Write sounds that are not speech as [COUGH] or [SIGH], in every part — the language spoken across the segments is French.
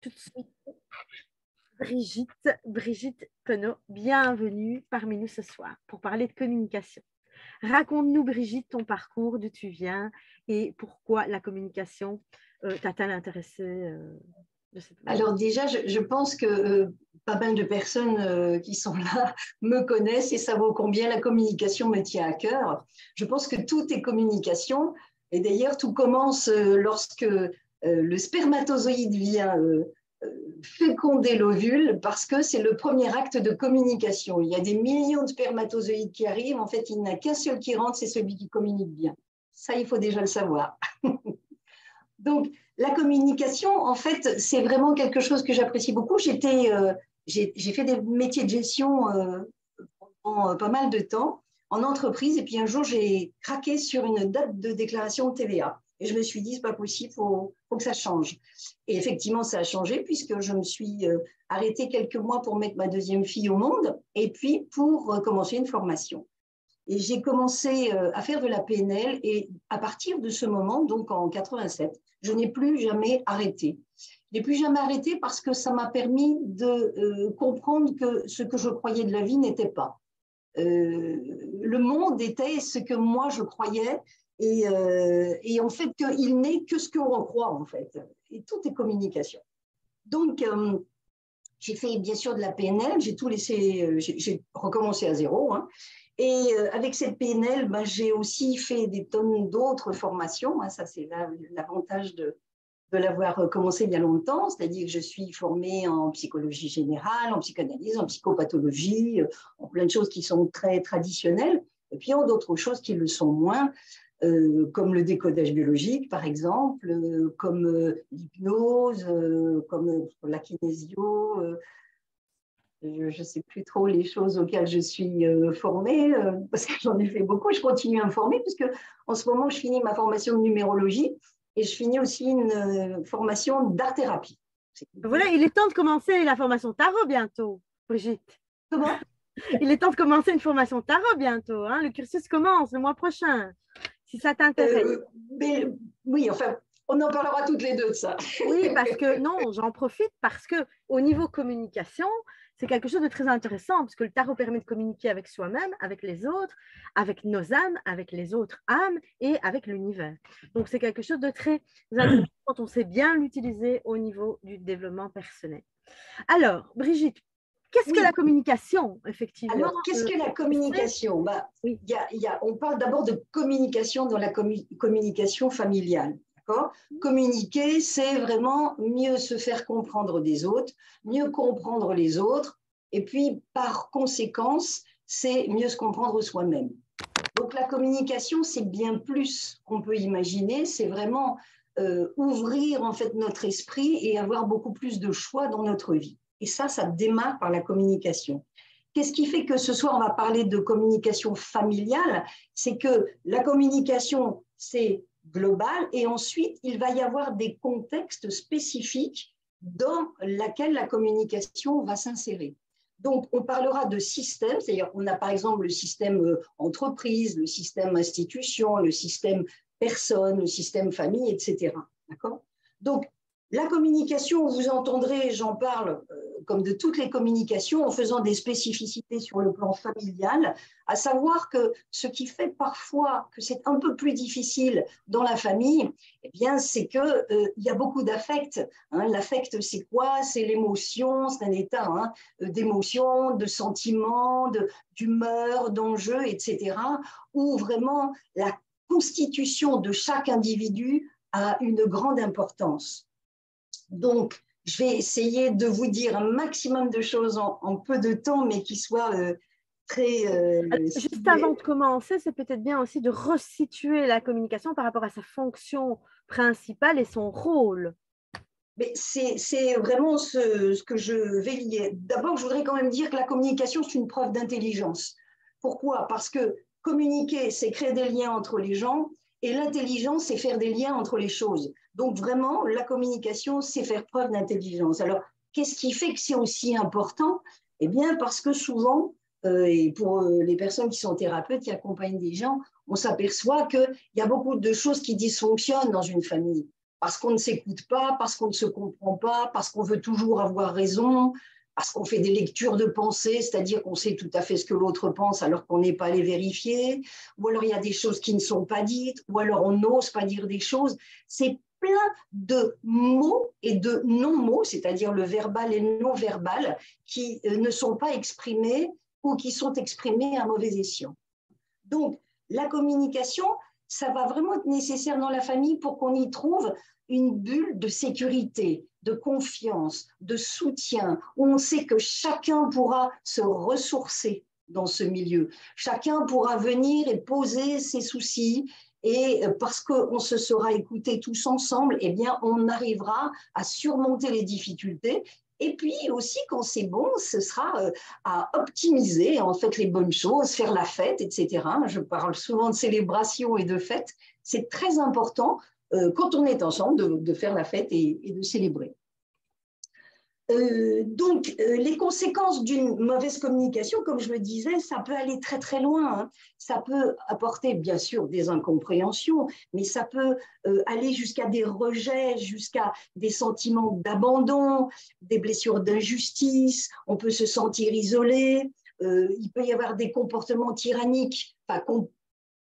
tout de suite Brigitte, Brigitte Penaud, bienvenue parmi nous ce soir pour parler de communication. Raconte-nous, Brigitte, ton parcours, d'où tu viens et pourquoi la communication euh, t'a-t-elle intéressée euh, Alors déjà, je, pense que euh, pas mal de personnes qui sont là [LAUGHS] me connaissent et savent combien la communication me tient à cœur. Je pense que tout est communication. Et d'ailleurs, tout commence lorsque le spermatozoïde vient féconder l'ovule parce que c'est le premier acte de communication. Il y a des millions de spermatozoïdes qui arrivent. En fait, il n'y a qu'un seul qui rentre, c'est celui qui communique bien. Ça, il faut déjà le savoir. [LAUGHS] Donc, la communication, en fait, c'est vraiment quelque chose que j'apprécie beaucoup. J'étais, euh, j'ai, fait des métiers de gestion euh, pendant pas mal de temps en entreprise. Et puis un jour, j'ai craqué sur une date de déclaration TVA. Et je me suis dit, c'est pas possible, il faut, que ça change. Et effectivement, ça a changé puisque je me suis euh, arrêtée quelques mois pour mettre ma deuxième fille au monde et puis pour euh, commencer une formation. Et j'ai commencé euh, à faire de la PNL et à partir de ce moment, donc en 87, je n'ai plus jamais arrêté. Je n'ai plus jamais arrêté parce que ça m'a permis de comprendre que ce que je croyais de la vie n'était pas. le monde était ce que moi je croyais et, euh, et en fait, il n'est que ce qu'on croit, en fait. Et tout est communication. Donc, euh, j'ai fait bien sûr de la PNL, j'ai tout laissé, euh, j'ai recommencé à zéro. Hein. Et avec cette PNL, ben, j'ai aussi fait des tonnes d'autres formations. Hein. Ça, c'est l'avantage de, de l'avoir commencé il y a longtemps, c'est-à-dire que je suis formée en psychologie générale, en psychanalyse, en psychopathologie, en plein de choses qui sont très traditionnelles, et puis en d'autres choses qui le sont moins. Euh, comme le décodage biologique, par exemple, euh, comme euh, l'hypnose, comme la kinésio. je ne sais plus trop les choses auxquelles je suis formée, parce que j'en ai fait beaucoup. Je continue à me former, puisque en ce moment, je finis ma formation de numérologie et je finis aussi une formation d'art-thérapie. Voilà, il est temps de commencer la formation tarot bientôt, Brigitte. Comment? [LAUGHS] Il est temps de commencer une formation tarot bientôt. Hein. Le cursus commence le mois prochain si ça t'intéresse. Euh, oui, enfin, on en parlera toutes les deux de ça. oui, parce que non, j'en profite parce que au niveau communication, c'est quelque chose de très intéressant parce que le tarot permet de communiquer avec soi-même, avec les autres, avec nos âmes, avec les autres âmes et avec l'univers. Donc c'est quelque chose de très intéressant quand on sait bien l'utiliser au niveau du développement personnel. Alors, Brigitte, Qu'est-ce que la communication, effectivement Alors, qu'est-ce que la communication? Bah, y a, On parle d'abord de communication dans la communication familiale. Communiquer, c'est vraiment mieux se faire comprendre des autres, mieux comprendre les autres, et puis par conséquence, c'est mieux se comprendre soi-même. Donc la communication, c'est bien plus qu'on peut imaginer, c'est vraiment euh, ouvrir en fait notre esprit et avoir beaucoup plus de choix dans notre vie. Et ça, ça démarre par la communication. Qu'est-ce qui fait que ce soir, on va parler de communication familiale? C'est que la communication, c'est global et ensuite, il va y avoir des contextes spécifiques dans lesquels la communication va s'insérer. Donc, on parlera de système, c'est-à-dire on a par exemple le système euh, entreprise, le système institution, le système personne, le système famille, etc. D'accord? Donc, la communication, vous entendrez, j'en parle euh, comme de toutes les communications, en faisant des spécificités sur le plan familial, à savoir que ce qui fait parfois que c'est un peu plus difficile dans la famille, eh bien, c'est qu'il euh, y a beaucoup d'affect. Hein. L'affect, c'est quoi? C'est l'émotion, c'est un état hein, d'émotion, de sentiment, d'humeur, d'enjeu, etc., où vraiment la constitution de chaque individu a une grande importance. Donc, je vais essayer de vous dire un maximum de choses en, peu de temps, mais qui soient euh, très... Euh, juste avant de commencer, c'est peut-être bien aussi de resituer la communication par rapport à sa fonction principale et son rôle. C'est vraiment ce, ce, que je vais lier. D'abord, je voudrais quand même dire que la communication, c'est une preuve d'intelligence. Pourquoi? Parce que communiquer, c'est créer des liens entre les gens, et l'intelligence, c'est faire des liens entre les choses. Donc vraiment, la communication, c'est faire preuve d'intelligence. Alors, qu'est-ce qui fait que c'est aussi important? Eh bien, parce que souvent, euh, et pour euh, les personnes qui sont thérapeutes, qui accompagnent des gens, on s'aperçoit qu'il y a beaucoup de choses qui dysfonctionnent dans une famille. parce qu'on ne s'écoute pas, parce qu'on ne se comprend pas, parce qu'on veut toujours avoir raison, parce qu'on fait des lectures de pensée, c'est-à-dire qu'on sait tout à fait ce que l'autre pense alors qu'on n'est pas allé vérifier, ou alors il y a des choses qui ne sont pas dites, ou alors on n'ose pas dire des choses. Plein de mots et de non-mots, c'est-à-dire le verbal et le non-verbal, qui euh, ne sont pas exprimés ou qui sont exprimés à mauvais escient. Donc, la communication, ça va vraiment être nécessaire dans la famille pour qu'on y trouve une bulle de sécurité, de confiance, de soutien, où on sait que chacun pourra se ressourcer dans ce milieu. Chacun pourra venir et poser ses soucis. Et parce qu'on se sera écoutés tous ensemble, eh bien, on arrivera à surmonter les difficultés et puis aussi, quand c'est bon, ce sera euh, à optimiser en fait les bonnes choses, faire la fête, etc. Je parle souvent de célébration et de fête. C'est très important euh, quand on est ensemble de, faire la fête et de célébrer. Euh, donc, euh, les conséquences d'une mauvaise communication, comme je le disais, ça peut aller très très loin. Hein. Ça peut apporter bien sûr des incompréhensions, mais ça peut euh, aller jusqu'à des rejets, jusqu'à des sentiments d'abandon, des blessures d'injustice. On peut se sentir isolé. il peut y avoir des comportements tyranniques, enfin,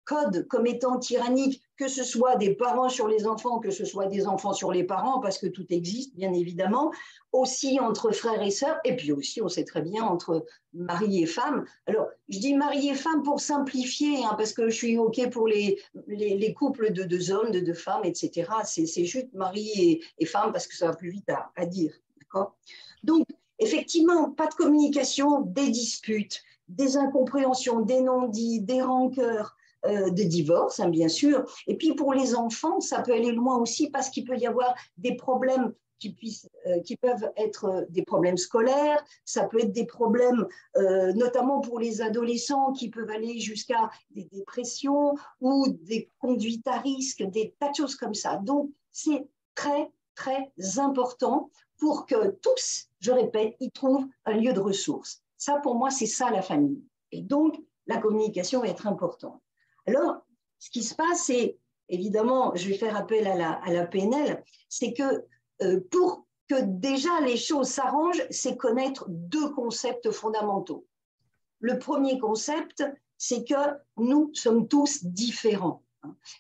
code comme étant tyrannique, que ce soit des parents sur les enfants, que ce soit des enfants sur les parents, parce que tout existe, bien évidemment, aussi entre frères et sœurs, et puis aussi, on sait très bien, entre mari et femme. Alors, je dis mari et femme pour simplifier, hein, parce que je suis OK pour les, les, couples de deux hommes, de deux femmes, etc. C'est juste mari et, femme, parce que ça va plus vite à, à dire. D'accord? Donc, effectivement, pas de communication, des disputes, des incompréhensions, des non-dits, des rancœurs, euh, de divorce, hein, bien sûr. Et puis pour les enfants, ça peut aller loin aussi parce qu'il peut y avoir des problèmes qui, puissent, euh, qui peuvent être euh, des problèmes scolaires, ça peut être des problèmes, notamment pour les adolescents, qui peuvent aller jusqu'à des dépressions ou des conduites à risque, des tas de choses comme ça. Donc, c'est très, très important pour que tous, je répète, y trouvent un lieu de ressources. Ça, pour moi, c'est ça la famille. Et donc, la communication va être importante. Alors, ce qui se passe, c'est, évidemment, je vais faire appel à la, PNL, c'est que euh, pour que déjà les choses s'arrangent, c'est connaître deux concepts fondamentaux. Le premier concept, c'est que nous sommes tous différents.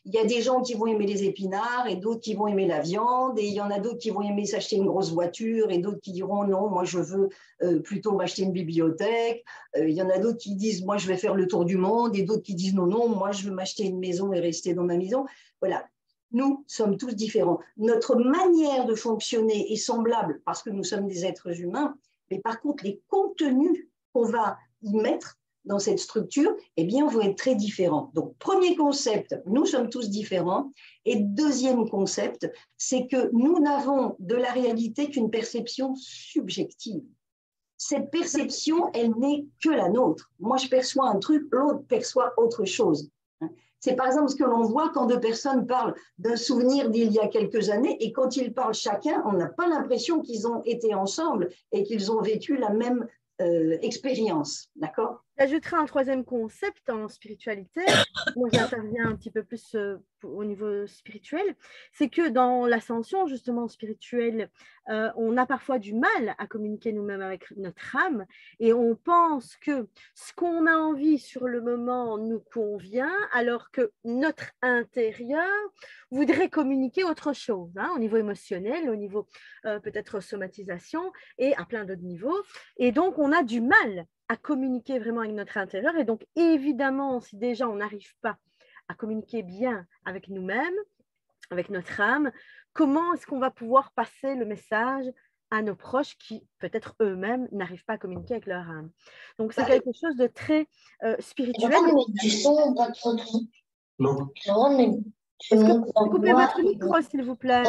Il y a des gens qui vont aimer les épinards et d'autres qui vont aimer la viande, et il y en a d'autres qui vont aimer s'acheter une grosse voiture et d'autres qui diront non, moi je veux euh, plutôt m'acheter une bibliothèque. Euh, il y en a d'autres qui disent moi je vais faire le tour du monde et d'autres qui disent non, non, moi je veux m'acheter une maison et rester dans ma maison. Voilà. Nous sommes tous différents. Notre manière de fonctionner est semblable parce que nous sommes des êtres humains, mais par contre, les contenus qu'on va y mettre dans cette structure, eh bien, vont être très différents. Donc, premier concept, nous sommes tous différents. Et deuxième concept, c'est que nous n'avons de la réalité qu'une perception subjective. Cette perception, elle n'est que la nôtre. Moi, je perçois un truc, l'autre perçoit autre chose. C'est par exemple ce que l'on voit quand deux personnes parlent d'un souvenir d'il y a quelques années et quand ils parlent chacun, on n'a pas l'impression qu'ils ont été ensemble et qu'ils ont vécu la même euh, expérience. D'accord? J'ajouterai un troisième concept en spiritualité. [COUGHS] Moi, j'interviens un petit peu plus euh, au niveau spirituel. C'est que dans l'ascension, justement, spirituelle, euh, on a parfois du mal à communiquer nous-mêmes avec notre âme et on pense que ce qu'on a envie sur le moment nous convient, alors que notre intérieur voudrait communiquer autre chose, hein, au niveau émotionnel, au niveau euh, peut-être somatisation et à plein d'autres niveaux. Et donc, on a du mal à communiquer vraiment avec notre intérieur. Et donc, évidemment, si déjà on n'arrive pas à communiquer bien avec nous-mêmes, avec notre âme, comment est-ce qu'on va pouvoir passer le message à nos proches qui, peut-être eux-mêmes, n'arrivent pas à communiquer avec leur âme? Donc, c'est quelque chose de très euh, spirituel. Est-ce que vous pouvez couper votre micro, s'il vous plaît?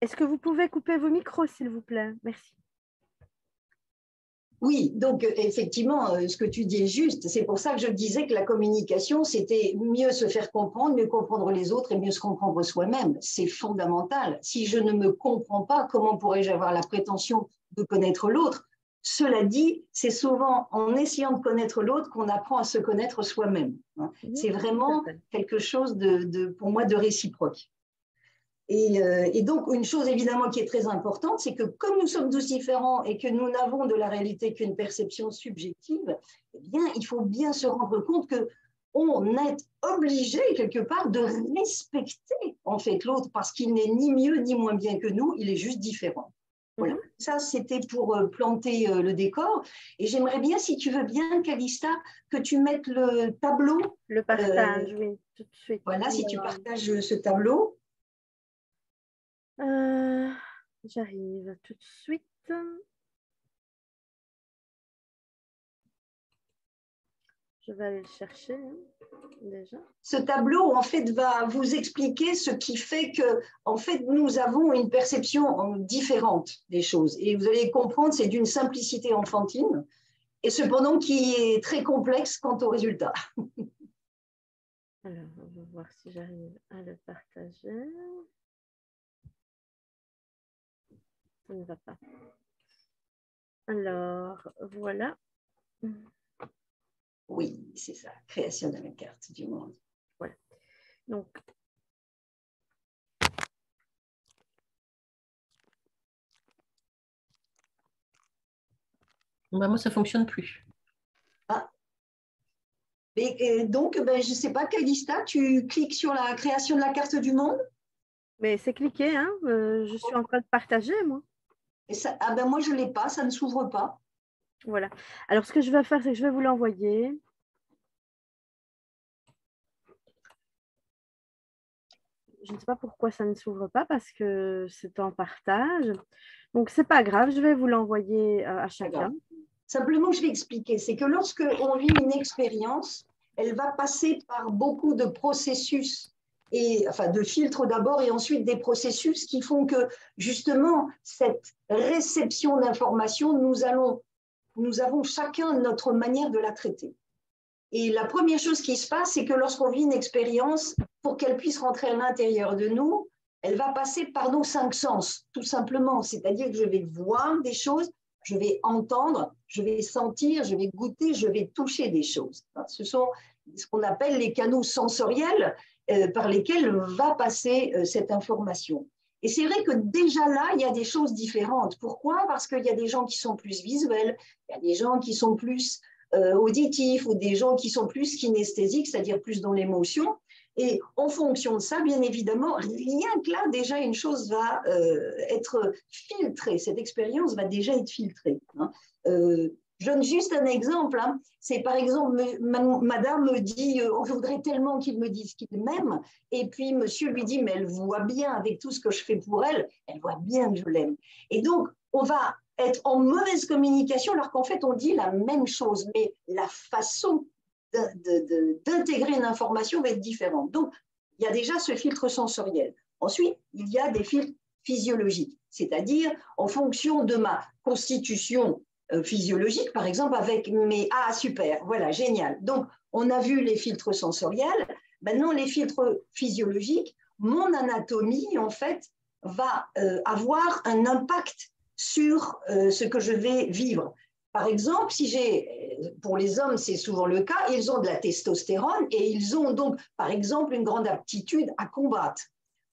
Est-ce que vous pouvez couper vos micros, s'il vous plaît? Merci. Oui, donc euh, effectivement, euh, ce que tu dis est juste. C'est pour ça que je disais que la communication, c'était mieux se faire comprendre, mieux comprendre les autres et mieux se comprendre soi-même. C'est fondamental. Si je ne me comprends pas, comment pourrais-je avoir la prétention de connaître l'autre? Cela dit, c'est souvent en essayant de connaître l'autre qu'on apprend à se connaître soi-même. Hein. C'est vraiment quelque chose de, pour moi, de réciproque. Euh, et, donc, une chose évidemment qui est très importante, c'est que comme nous sommes tous différents et que nous n'avons de la réalité qu'une perception subjective, eh bien, il faut bien se rendre compte que on est obligé quelque part de respecter en fait l'autre parce qu'il n'est ni mieux ni moins bien que nous, il est juste différent. Voilà. Ça, c'était pour euh, planter euh, le décor. Et j'aimerais bien, si tu veux bien, Calista, que tu mettes le tableau. Le partage, oui, tout de suite. Voilà, si tu partages ce tableau. Euh, j'arrive tout de suite. Je vais aller le chercher hein, déjà. Ce tableau, en fait, va vous expliquer ce qui fait que, en fait, nous avons une perception différente des choses. Et vous allez comprendre, c'est d'une simplicité enfantine, et cependant qui est très complexe quant au résultat. [LAUGHS] Alors, on va voir si j'arrive à le partager. Ça ne va pas. Alors, voilà. Oui, c'est ça, création de la carte du monde. Voilà. Donc, bah, moi, ça ne fonctionne plus. Ah. Et, donc, ben, je ne sais pas, Calista, tu cliques sur la création de la carte du monde? Mais c'est cliqué, hein euh, je suis en train de partager, moi. Et ça, ah ben moi, je ne l'ai pas, ça ne s'ouvre pas. Voilà. Alors, ce que je vais faire, c'est que je vais vous l'envoyer. Je ne sais pas pourquoi ça ne s'ouvre pas parce que c'est en partage. Donc, ce n'est pas grave, je vais vous l'envoyer euh, à chacun. Simplement, je vais expliquer. C'est que lorsque on vit une expérience, elle va passer par beaucoup de processus et enfin de filtres d'abord et ensuite des processus qui font que justement cette réception d'informations, nous avons chacun notre manière de la traiter. Et la première chose qui se passe, c'est que lorsqu'on vit une expérience, pour qu'elle puisse rentrer à l'intérieur de nous, elle va passer par nos cinq sens, tout simplement. C'est-à-dire que je vais voir des choses, je vais entendre, je vais sentir, je vais goûter, je vais toucher des choses. Ce sont ce qu'on appelle les canaux sensoriels par lesquels va passer euh, cette information. Et c'est vrai que déjà là, il y a des choses différentes. Pourquoi? Parce qu'il y a des gens qui sont plus visuels, il y a des gens qui sont plus euh, auditifs ou des gens qui sont plus kinesthésiques, c'est-à-dire plus dans l'émotion. Et en fonction de ça, bien évidemment, rien que là, déjà, une chose va euh, être filtrée. Cette expérience va déjà être filtrée. Hein. Euh, je donne juste un exemple. Hein. C'est par exemple, madame me dit euh, On voudrait tellement qu'il me dise qu'il m'aime. Et puis monsieur lui dit Mais elle voit bien avec tout ce que je fais pour elle, elle voit bien que je l'aime. Et donc, on va être en mauvaise communication alors qu'en fait, on dit la même chose, mais la façon d'intégrer une information va être différente. Donc, il y a déjà ce filtre sensoriel. Ensuite, il y a des filtres physiologiques, c'est-à-dire en fonction de ma constitution euh, physiologique, par exemple, avec mes... Ah, super, voilà, génial. Donc, on a vu les filtres sensoriels. Maintenant, les filtres physiologiques, mon anatomie, en fait, va euh, avoir un impact sur euh, ce que je vais vivre. Par exemple, si j'ai, pour les hommes, c'est souvent le cas, ils ont de la testostérone et ils ont donc, par exemple, une grande aptitude à combattre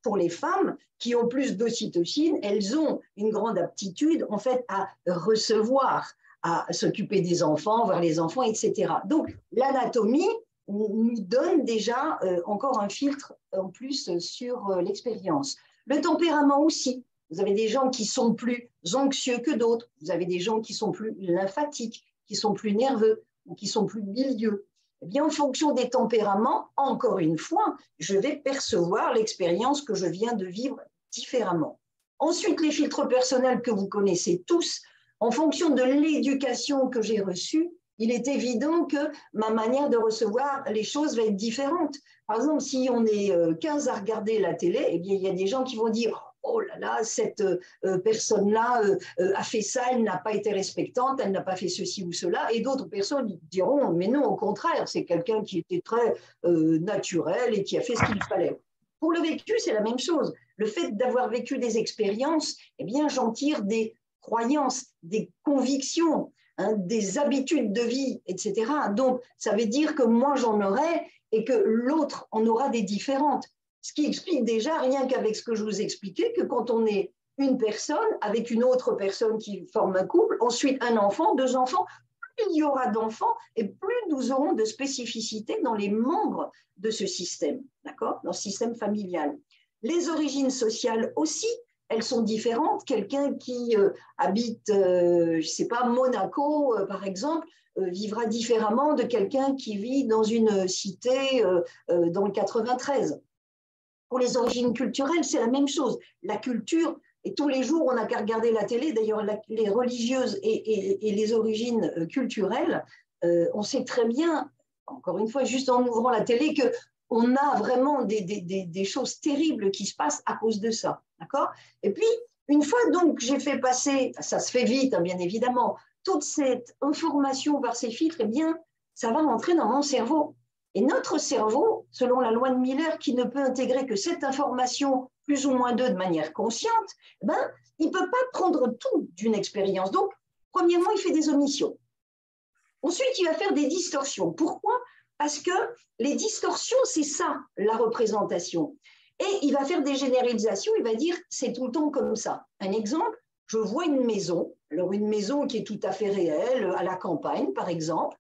pour les femmes qui ont plus d'ocytocine, elles ont une grande aptitude en fait à recevoir, à s'occuper des enfants, voir les enfants, etc. Donc l'anatomie nous donne déjà euh, encore un filtre en plus sur euh, l'expérience. Le tempérament aussi. Vous avez des gens qui sont plus anxieux que d'autres. Vous avez des gens qui sont plus lymphatiques, qui sont plus nerveux ou qui sont plus bilieux. Eh bien, en fonction des tempéraments, encore une fois, je vais percevoir l'expérience que je viens de vivre différemment. Ensuite, les filtres personnels que vous connaissez tous, en fonction de l'éducation que j'ai reçue, il est évident que ma manière de recevoir les choses va être différente. Par exemple, si on est 15 euh, à regarder la télé, eh bien, il y a des gens qui vont dire oh là là, cette euh, personne-là euh, euh, a fait ça, elle n'a pas été respectante, elle n'a pas fait ceci ou cela. Et d'autres personnes diront, mais non, au contraire, c'est quelqu'un qui était très naturel et qui a fait ce qu'il fallait. Pour le vécu, c'est la même chose. Le fait d'avoir vécu des expériences, eh bien, j'en tire des croyances, des convictions, hein, des habitudes de vie, etc. Donc, ça veut dire que moi, j'en aurai et que l'autre en aura des différentes. Ce qui explique déjà, rien qu'avec ce que je vous expliquais, que quand on est une personne avec une autre personne qui forme un couple, ensuite un enfant, deux enfants, plus il y aura d'enfants et plus nous aurons de spécificités dans les membres de ce système, d'accord? Dans le système familial. Les origines sociales aussi, elles sont différentes. Quelqu'un qui euh, habite, euh, je ne sais pas, Monaco, euh, par exemple, vivra différemment de quelqu'un qui vit dans une cité dans le 93. Pour les origines culturelles, c'est la même chose. La culture, et tous les jours, on n'a qu'à regarder la télé. D'ailleurs, les religieuses et, les origines culturelles, on sait très bien, encore une fois, juste en ouvrant la télé, que on a vraiment des, des, choses terribles qui se passent à cause de ça. D'accord? Et puis, une fois donc j'ai fait passer, ça se fait vite, hein, bien évidemment, toute cette information par ces filtres, eh bien, ça va rentrer dans mon cerveau. Et notre cerveau, selon la loi de Miller, qui ne peut intégrer que cette information plus ou moins d'eux de manière consciente, eh ben, il ne peut pas prendre tout d'une expérience. Donc, premièrement, il fait des omissions. Ensuite, il va faire des distorsions. Pourquoi? Parce que les distorsions, c'est ça, la représentation. Et il va faire des généralisations, il va dire c'est tout le temps comme ça. Un exemple, je vois une maison, alors une maison qui est tout à fait réelle, à la campagne par exemple.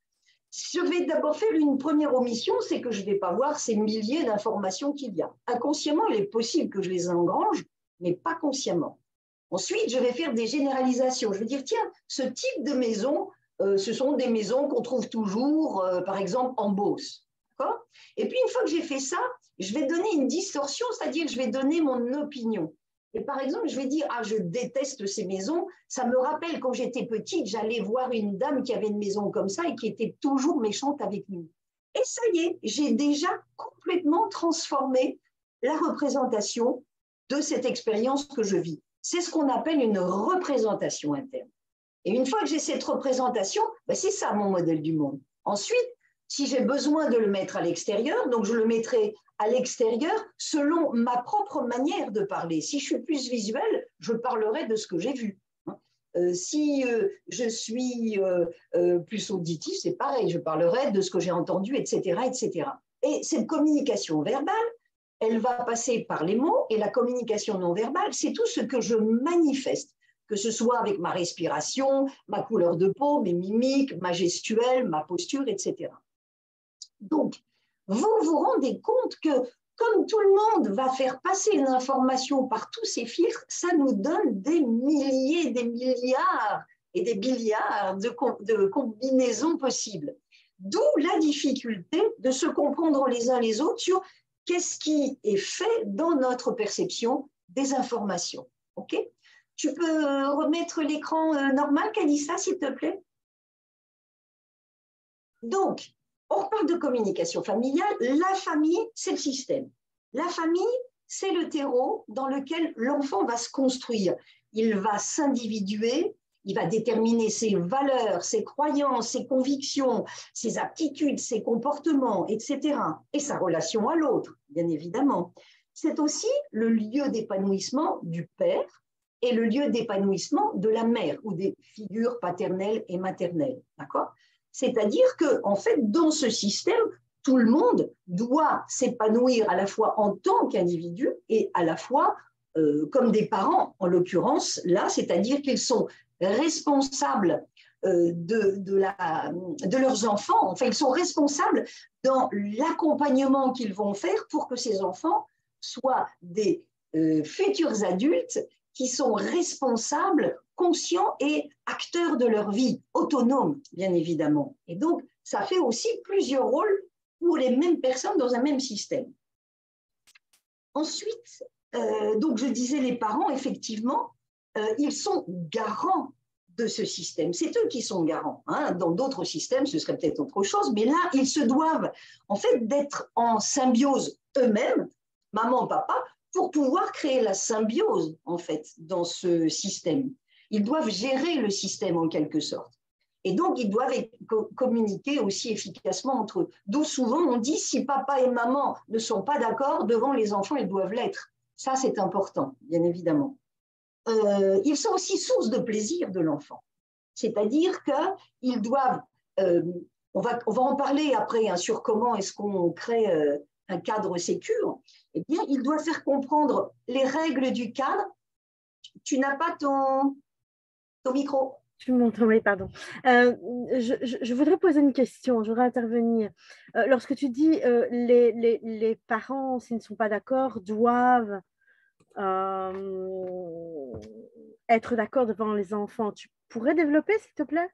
Je vais d'abord faire une première omission, c'est que je ne vais pas voir ces milliers d'informations qu'il y a. Inconsciemment, il est possible que je les engrange, mais pas consciemment. Ensuite, je vais faire des généralisations. Je vais dire, tiens, ce type de maison, euh, ce sont des maisons qu'on trouve toujours, euh, par exemple, en Beauce. Et puis, une fois que j'ai fait ça, je vais donner une distorsion, c'est-à-dire je vais donner mon opinion. Et par exemple, je vais dire, ah, je déteste ces maisons. Ça me rappelle quand j'étais petite, j'allais voir une dame qui avait une maison comme ça et qui était toujours méchante avec nous. Et ça y est, j'ai déjà complètement transformé la représentation de cette expérience que je vis. C'est ce qu'on appelle une représentation interne. Et une fois que j'ai cette représentation, ben c'est ça mon modèle du monde. Ensuite, si j'ai besoin de le mettre à l'extérieur, donc je le mettrai à l'extérieur selon ma propre manière de parler. Si je suis plus visuel, je parlerai de ce que j'ai vu. Euh, si euh, je suis euh, plus auditif, c'est pareil, je parlerai de ce que j'ai entendu, etc., etc. Et cette communication verbale, elle va passer par les mots, et la communication non verbale, c'est tout ce que je manifeste, que ce soit avec ma respiration, ma couleur de peau, mes mimiques, ma gestuelle, ma posture, etc. Donc, vous vous rendez compte que comme tout le monde va faire passer l'information par tous ces filtres, ça nous donne des milliers, des milliards et des milliards de, de combinaisons possibles. D'où la difficulté de se comprendre les uns les autres sur qu'est-ce qui est fait dans notre perception des informations. OK? Tu peux remettre l'écran euh, normal, Kalissa, s'il te plaît? Donc, on parle de communication familiale. La famille, c'est le système. La famille, c'est le terreau dans lequel l'enfant va se construire. Il va s'individuer, il va déterminer ses valeurs, ses croyances, ses convictions, ses aptitudes, ses comportements, etc. Et sa relation à l'autre, bien évidemment. C'est aussi le lieu d'épanouissement du père et le lieu d'épanouissement de la mère ou des figures paternelles et maternelles. D'accord? C'est-à-dire que, en fait, dans ce système, tout le monde doit s'épanouir à la fois en tant qu'individu et à la fois euh, comme des parents, en l'occurrence, là, c'est-à-dire qu'ils sont responsables euh, de, leurs enfants, enfin, ils sont responsables dans l'accompagnement qu'ils vont faire pour que ces enfants soient des euh, futurs adultes qui sont responsables conscients et acteurs de leur vie, autonomes, bien évidemment. Et donc, ça fait aussi plusieurs rôles pour les mêmes personnes dans un même système. Ensuite, euh, donc je disais les parents, effectivement, euh, ils sont garants de ce système. C'est eux qui sont garants. Hein. Dans d'autres systèmes, ce serait peut-être autre chose, mais là, ils se doivent en fait d'être en symbiose eux-mêmes, maman, papa, pour pouvoir créer la symbiose en fait dans ce système. Ils doivent gérer le système en quelque sorte. Et donc, ils doivent communiquer aussi efficacement entre eux. D'où souvent on dit si papa et maman ne sont pas d'accord devant les enfants, ils doivent l'être. Ça, c'est important, bien évidemment. euh, ils sont aussi source de plaisir de l'enfant. C'est-à-dire qu'ils doivent, euh, on, va, en parler après hein, sur comment est-ce qu'on crée un cadre sécure, eh bien, il doit faire comprendre les règles du cadre. Tu n'as pas ton, ton micro tu m'entends, oui, pardon. Euh, je, voudrais poser une question, je voudrais intervenir. Euh, lorsque tu dis euh, les, les, les, parents, s'ils ne sont pas d'accord, doivent être d'accord devant les enfants, tu pourrais développer, s'il te plaît?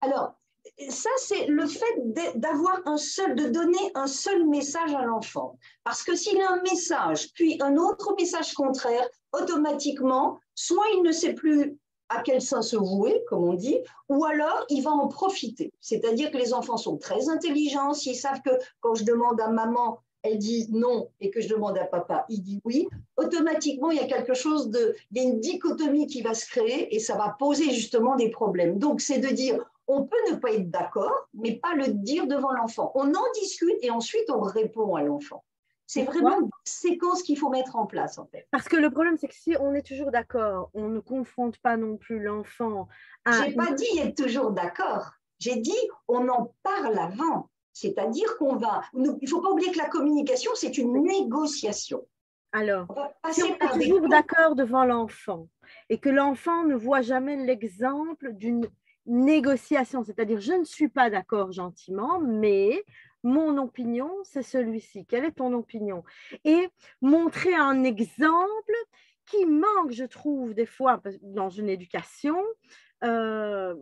Alors, ça, c'est le fait d'avoir un seul, de donner un seul message à l'enfant. Parce que s'il a un message, puis un autre message contraire, automatiquement, soit il ne sait plus à quel sens se vouer, comme on dit, ou alors il va en profiter. C'est-à-dire que les enfants sont très intelligents, s'ils savent que quand je demande à maman, elle dit non, et que je demande à papa, il dit oui, automatiquement, il y a quelque chose de, il y a une dichotomie qui va se créer et ça va poser justement des problèmes. Donc, c'est de dire, on peut ne pas être d'accord, mais pas le dire devant l'enfant. On en discute et ensuite on répond à l'enfant. C'est vraiment une séquence qu'il faut mettre en place, en fait. Parce que le problème, c'est que si on est toujours d'accord, on ne confronte pas non plus l'enfant à. J'ai pas dit être toujours d'accord. J'ai dit on en parle avant. C'est-à-dire qu'on va. Il ne faut pas oublier que la communication, c'est une négociation. Alors, si on est toujours d'accord devant l'enfant et que l'enfant ne voit jamais l'exemple d'une négociation, c'est-à-dire je ne suis pas d'accord gentiment, mais mon opinion, c'est celui-ci. Quelle est ton opinion? Et montrer un exemple qui manque, je trouve, des fois dans une éducation, euh,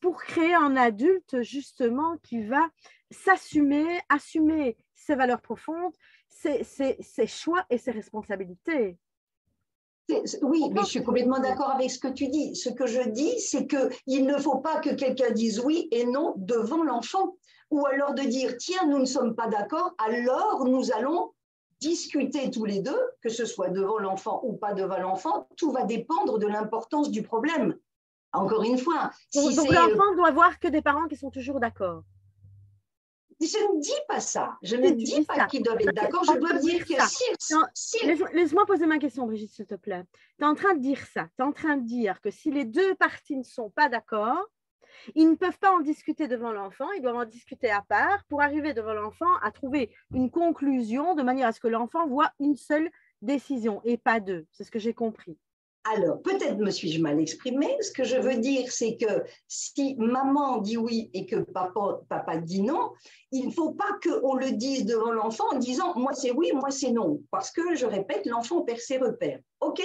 pour créer un adulte justement qui va s'assumer, assumer ses valeurs profondes, ses, ses, choix et ses responsabilités. Oui, mais je suis complètement d'accord avec ce que tu dis. Ce que je dis, c'est qu'il ne faut pas que quelqu'un dise oui et non devant l'enfant ou alors de dire, tiens, nous ne sommes pas d'accord, alors nous allons discuter tous les deux, que ce soit devant l'enfant ou pas devant l'enfant, tout va dépendre de l'importance du problème. Encore une fois. Si donc l'enfant doit voir que des parents qui sont toujours d'accord. Je ne dis pas ça. Je ne dis pas qu'ils doivent être d'accord. Je dois dire que si. Laisse-moi poser ma question, Brigitte, s'il te plaît. Tu es en train de dire ça. Tu es en train de dire que si les deux parties ne sont pas d'accord, ils ne peuvent pas en discuter devant l'enfant, ils doivent en discuter à part pour arriver devant l'enfant à trouver une conclusion de manière à ce que l'enfant voit une seule décision et pas deux. C'est ce que j'ai compris. Alors, peut-être me suis-je mal exprimée. Ce que je veux dire, c'est que si maman dit oui et que papa, dit non, il ne faut pas qu'on le dise devant l'enfant en disant moi c'est oui, moi c'est non. Parce que, je répète, l'enfant perd ses repères. OK?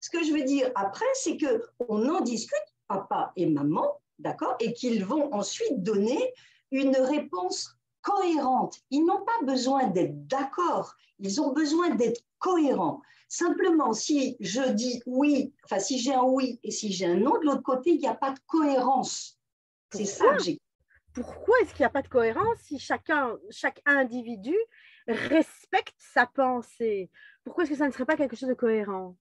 Ce que je veux dire après, c'est qu'on en discute, papa et maman, d'accord? Et qu'ils vont ensuite donner une réponse cohérente. Ils n'ont pas besoin d'être d'accord, ils ont besoin d'être cohérents. Simplement, si je dis oui, enfin si j'ai un oui et si j'ai un non de l'autre côté, il n'y a pas de cohérence. C'est ça que j'ai. Pourquoi est-ce qu'il n'y a pas de cohérence si chacun, chaque individu respecte sa pensée? Pourquoi est-ce que ça ne serait pas quelque chose de cohérent?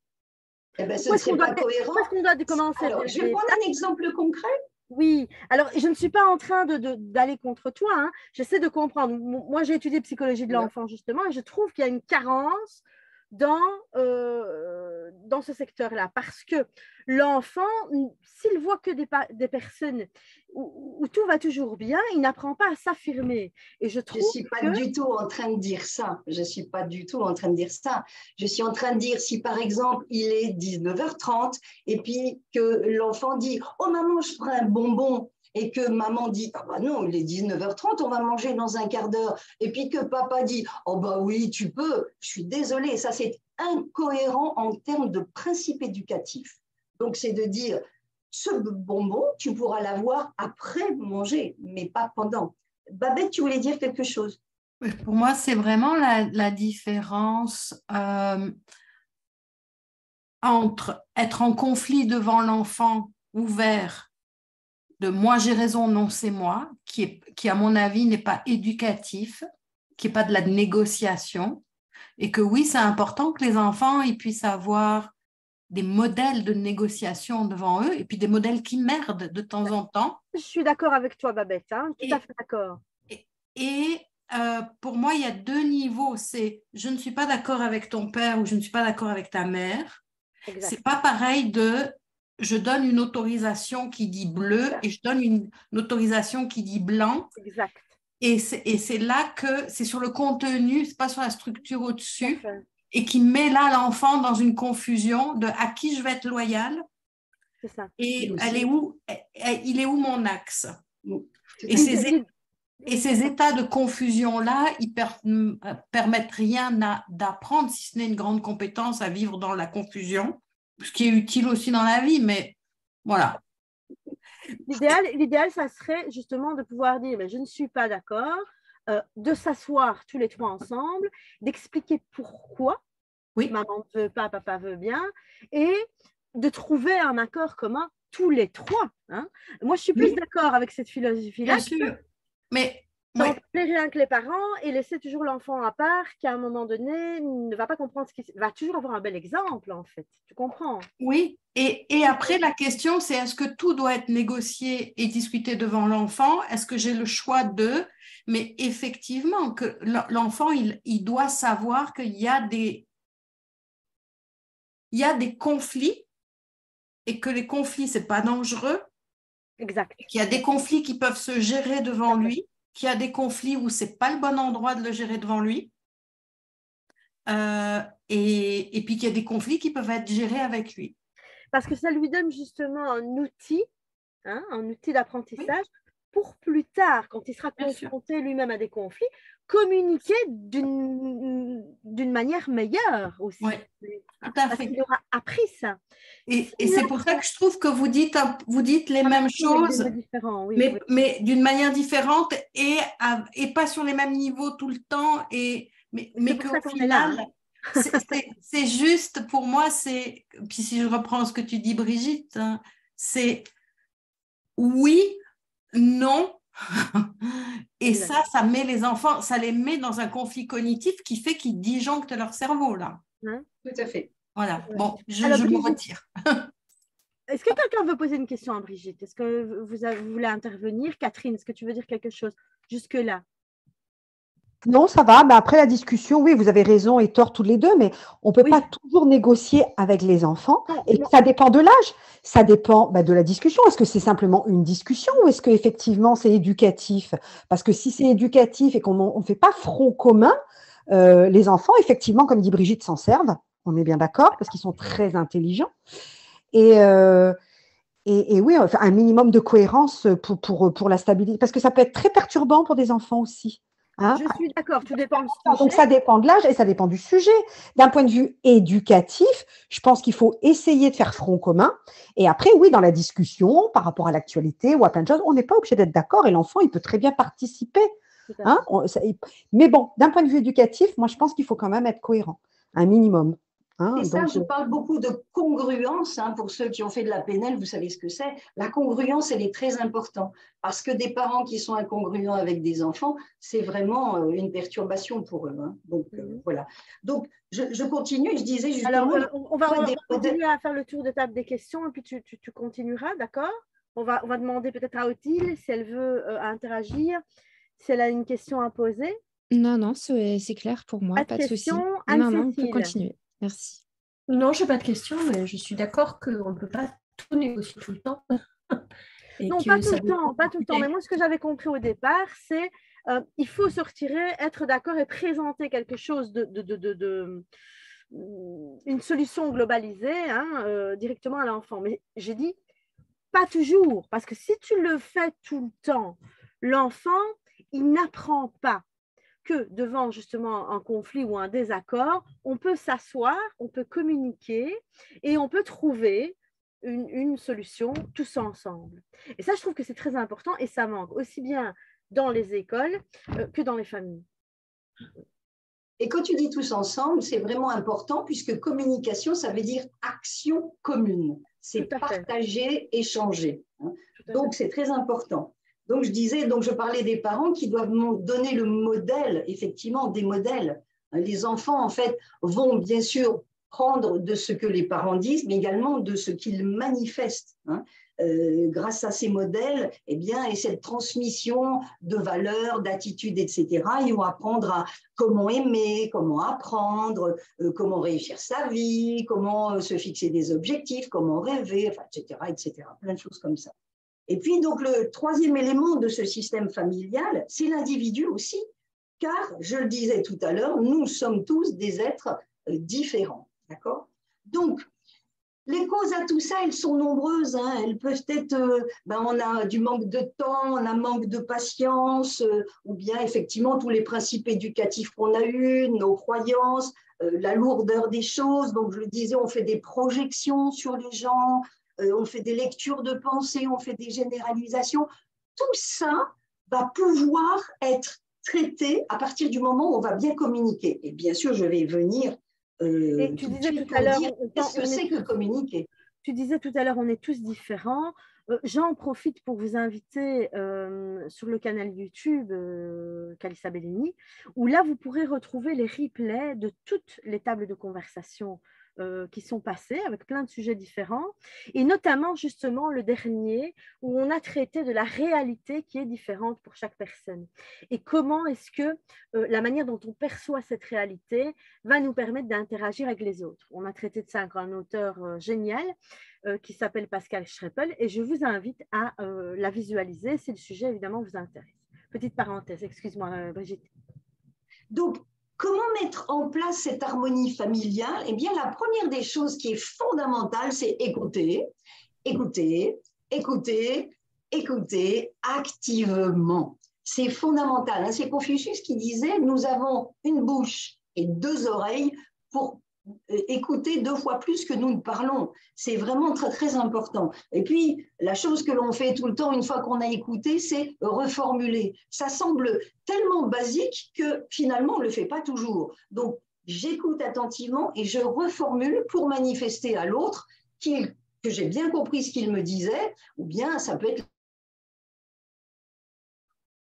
Eh ben, ce ne serait pas cohérent. qu'on doit commencer Alors, Je vais prendre un exemple concret. Oui, alors je ne suis pas en train d'aller de, contre toi, hein. j'essaie de comprendre. Moi, j'ai étudié psychologie de l'enfant justement et je trouve qu'il y a une carence dans, euh, dans ce secteur-là. Parce que l'enfant, s'il voit que des, des personnes où, tout va toujours bien, il n'apprend pas à s'affirmer. Et je trouve. Je suis pas du tout en train de dire ça. Je suis pas du tout en train de dire ça. Je suis en train de dire si par exemple il est 19h30 et puis que l'enfant dit Oh maman, je prends un bonbon et que maman dit ah bah non, il est 19h30, on va manger dans un quart d'heure, et puis que papa dit oh bah oui, tu peux, je suis désolée, ça c'est incohérent en termes de principe éducatif. Donc c'est de dire ce bonbon, tu pourras l'avoir après manger, mais pas pendant. Babette, tu voulais dire quelque chose? Pour moi, c'est vraiment la, différence euh, entre être en conflit devant l'enfant ouvert de moi j'ai raison, non c'est moi, qui, est, qui à mon avis n'est pas éducatif, qui n'est pas de la négociation, et que oui, c'est important que les enfants ils puissent avoir des modèles de négociation devant eux, et puis des modèles qui merdent de temps en temps. Je suis d'accord avec toi, Babette, hein, tout à fait d'accord. Et, euh, pour moi, il y a deux niveaux. C'est je ne suis pas d'accord avec ton père ou je ne suis pas d'accord avec ta mère. C'est pas pareil de je donne une autorisation qui dit bleu et je donne une, autorisation qui dit blanc. Exact. Et c'est là que c'est sur le contenu, c'est pas sur la structure au-dessus, et qui met là l'enfant dans une confusion de à qui je vais être loyal. C'est ça. Et elle est où, il est où mon axe? Et ces, et ces, états de confusion-là, ils ne permettent rien d'apprendre, si ce n'est une grande compétence à vivre dans la confusion, ce qui est utile aussi dans la vie, mais voilà. L'idéal, l'idéal, ça serait justement de pouvoir dire mais je ne suis pas d'accord, euh, de s'asseoir tous les trois ensemble, d'expliquer pourquoi oui. maman ne veut pas, papa veut bien, et de trouver un accord commun tous les trois. Hein. Moi, je suis plus d'accord avec cette philosophie-là. Bien sûr. Mais sans rien que les parents et laisser toujours l'enfant à part qui à un moment donné ne va pas comprendre ce qui va toujours avoir un bel exemple en fait. Tu comprends? Oui et, et après la question c'est est-ce que tout doit être négocié et discuté devant l'enfant? Est-ce que j'ai le choix de? Mais effectivement que l'enfant il, il doit savoir qu'il y a des il y a des conflits et que les conflits c'est pas dangereux. Exact. Qu'il y a des conflits qui peuvent se gérer devant lui qu'il y a des conflits où c'est pas le bon endroit de le gérer devant lui. Euh, et, puis qu'il y a des conflits qui peuvent être gérés avec lui. Parce que ça lui donne justement un outil, hein, un outil d'apprentissage pour plus tard, quand il sera confronté lui-même à des conflits, communiquer d'une manière meilleure aussi. Oui, tout à fait. Il aura appris ça. Et, et c'est pour ça que je trouve que vous dites, vous dites les mêmes choses, mais, mais d'une manière différente et, et pas sur les mêmes niveaux tout le temps. Et, mais mais qu'au final, c'est juste pour moi, c'est, puis si je reprends ce que tu dis, Brigitte, hein, c'est oui, non, [LAUGHS] et ça, ça met les enfants, ça les met dans un conflit cognitif qui fait qu'ils disjonctent leur cerveau, là. Hein Tout à fait. Voilà, bon, je, me retire. [LAUGHS] Est-ce que quelqu'un veut poser une question à Brigitte? Est-ce que vous, voulez intervenir? Catherine, est-ce que tu veux dire quelque chose? Jusque-là non, ça va. Mais après la discussion, oui, vous avez raison et tort tous les deux, mais on ne peut pas toujours négocier avec les enfants. et ça dépend de l'âge. Ça dépend bah, de la discussion. Est-ce que c'est simplement une discussion ou est-ce qu'effectivement c'est éducatif? Parce que si c'est éducatif et qu'on ne fait pas front commun, euh, les enfants, effectivement, comme dit Brigitte, s'en servent. On est bien d'accord parce qu'ils sont très intelligents. Et, euh, et, oui, un minimum de cohérence pour, pour, pour la stabilité. Parce que ça peut être très perturbant pour des enfants aussi. Hein? je suis d'accord, tout dépend du sujet. Donc ça dépend de l'âge et ça dépend du sujet. D'un point de vue éducatif, je pense qu'il faut essayer de faire front commun. Et après, oui, dans la discussion, par rapport à l'actualité ou à plein de choses, on n'est pas obligé d'être d'accord et l'enfant, il peut très bien participer. Hein? mais bon, d'un point de vue éducatif, moi, je pense qu'il faut quand même être cohérent, un minimum. Hein, et ça, je parle beaucoup de congruence. Hein, pour ceux qui ont fait de la PNL, vous savez ce que c'est. La congruence, elle est très importante parce que des parents qui sont incongruents avec des enfants, c'est vraiment euh, une perturbation pour eux. Hein. Donc euh, mhm. voilà. Donc je, continue. Je disais justement. Alors euh, on, va, continuer à faire le tour de table des questions et puis tu, tu, continueras, d'accord? On va, on va demander peut-être à Odile si elle veut interagir, si elle a une question à poser. Non, non, c'est clair pour moi, pas de, souci. Non, non, on peut continuer. Merci. Non, je n'ai pas de question, mais je suis d'accord qu'on ne peut pas tout négocier tout le temps. [LAUGHS] non, pas tout le temps, pas tout le temps. Mais moi, ce que j'avais compris au départ, c'est euh, il faut se retirer, être d'accord et présenter quelque chose de, de, de, de une solution globalisée hein, euh, directement à l'enfant. Mais j'ai dit pas toujours, parce que si tu le fais tout le temps, l'enfant, il n'apprend pas que devant justement un conflit ou un désaccord, on peut s'asseoir, on peut communiquer et on peut trouver une, solution tous ensemble. Et ça, je trouve que c'est très important et ça manque aussi bien dans les écoles euh, que dans les familles. Et quand tu dis tous ensemble, c'est vraiment important puisque communication, ça veut dire action commune. C'est partager, échanger. Hein. Donc, c'est très important. Donc, je disais, donc je parlais des parents qui doivent donner le modèle, effectivement, des modèles. Les enfants, en fait, vont bien sûr prendre de ce que les parents disent, mais également de ce qu'ils manifestent. Hein. euh, grâce à ces modèles, eh bien, et cette transmission de valeurs, d'attitudes, etc., ils vont apprendre à comment aimer, comment apprendre, euh, comment réussir sa vie, comment euh, se fixer des objectifs, comment rêver, etc., etc., plein de choses comme ça. Et puis, donc, le troisième élément de ce système familial, c'est l'individu aussi, car, je le disais tout à l'heure, nous sommes tous des êtres différents. D'accord? Donc, les causes à tout ça, elles sont nombreuses. Hein. Elles peuvent être, euh, ben, on a du manque de temps, on a manque de patience, euh, ou bien effectivement tous les principes éducatifs qu'on a eus, nos croyances, euh, la lourdeur des choses. Donc je le disais, on fait des projections sur les gens, on fait des lectures de pensée, on fait des généralisations. Tout ça va pouvoir être traité à partir du moment où on va bien communiquer. Et bien sûr, je vais venir euh, tu disais tout à l'heure, qu'est-ce que c'est que communiquer Tu disais tout à l'heure, on est tous différents. Euh, j'en profite pour vous inviter euh, sur le canal YouTube euh, Calissa Bellini, où là, vous pourrez retrouver les replays de toutes les tables de conversation euh, qui sont passés avec plein de sujets différents, et notamment justement le dernier où on a traité de la réalité qui est différente pour chaque personne. Et comment est-ce que euh, la manière dont on perçoit cette réalité va nous permettre d'interagir avec les autres. On a traité de ça avec un auteur euh, génial qui s'appelle Pascal Schreppel, et je vous invite à la visualiser si le sujet évidemment vous intéresse. Petite parenthèse, excuse-moi Brigitte. Donc, Comment mettre en place cette harmonie familiale? Eh bien, la première des choses qui est fondamentale, c'est écouter, écouter, écouter, écouter activement. C'est fondamental. Hein. C'est Confucius qui disait, nous avons une bouche et deux oreilles pour écouter deux fois plus que nous ne parlons. C'est vraiment très, très important. Et puis, la chose que l'on fait tout le temps, une fois qu'on a écouté, c'est reformuler. Ça semble tellement basique que finalement, on ne le fait pas toujours. Donc, j'écoute attentivement et je reformule pour manifester à l'autre que j'ai bien compris ce qu'il me disait, ou bien ça peut être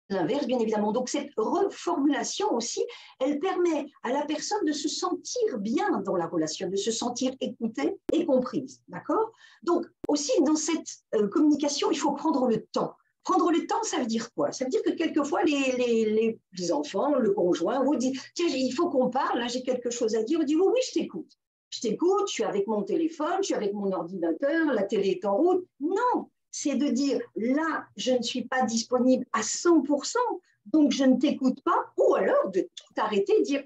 l'inverse, bien évidemment. Donc, cette reformulation aussi, elle permet à la personne de se sentir bien dans la relation, de se sentir écoutée et comprise. D'accord? Donc, aussi, dans cette euh, communication, il faut prendre le temps. Prendre le temps, ça veut dire quoi? Ça veut dire que quelquefois, les, les, enfants, le conjoint, vous disent Tiens, il faut qu'on parle, là, j'ai quelque chose à dire. On dit Oui, oui, je t'écoute. Je t'écoute, je suis avec mon téléphone, je suis avec mon ordinateur, la télé est en route. Non, c'est de dire là, je ne suis pas disponible à 100%, donc je ne t'écoute pas, ou alors de tout arrêter et dire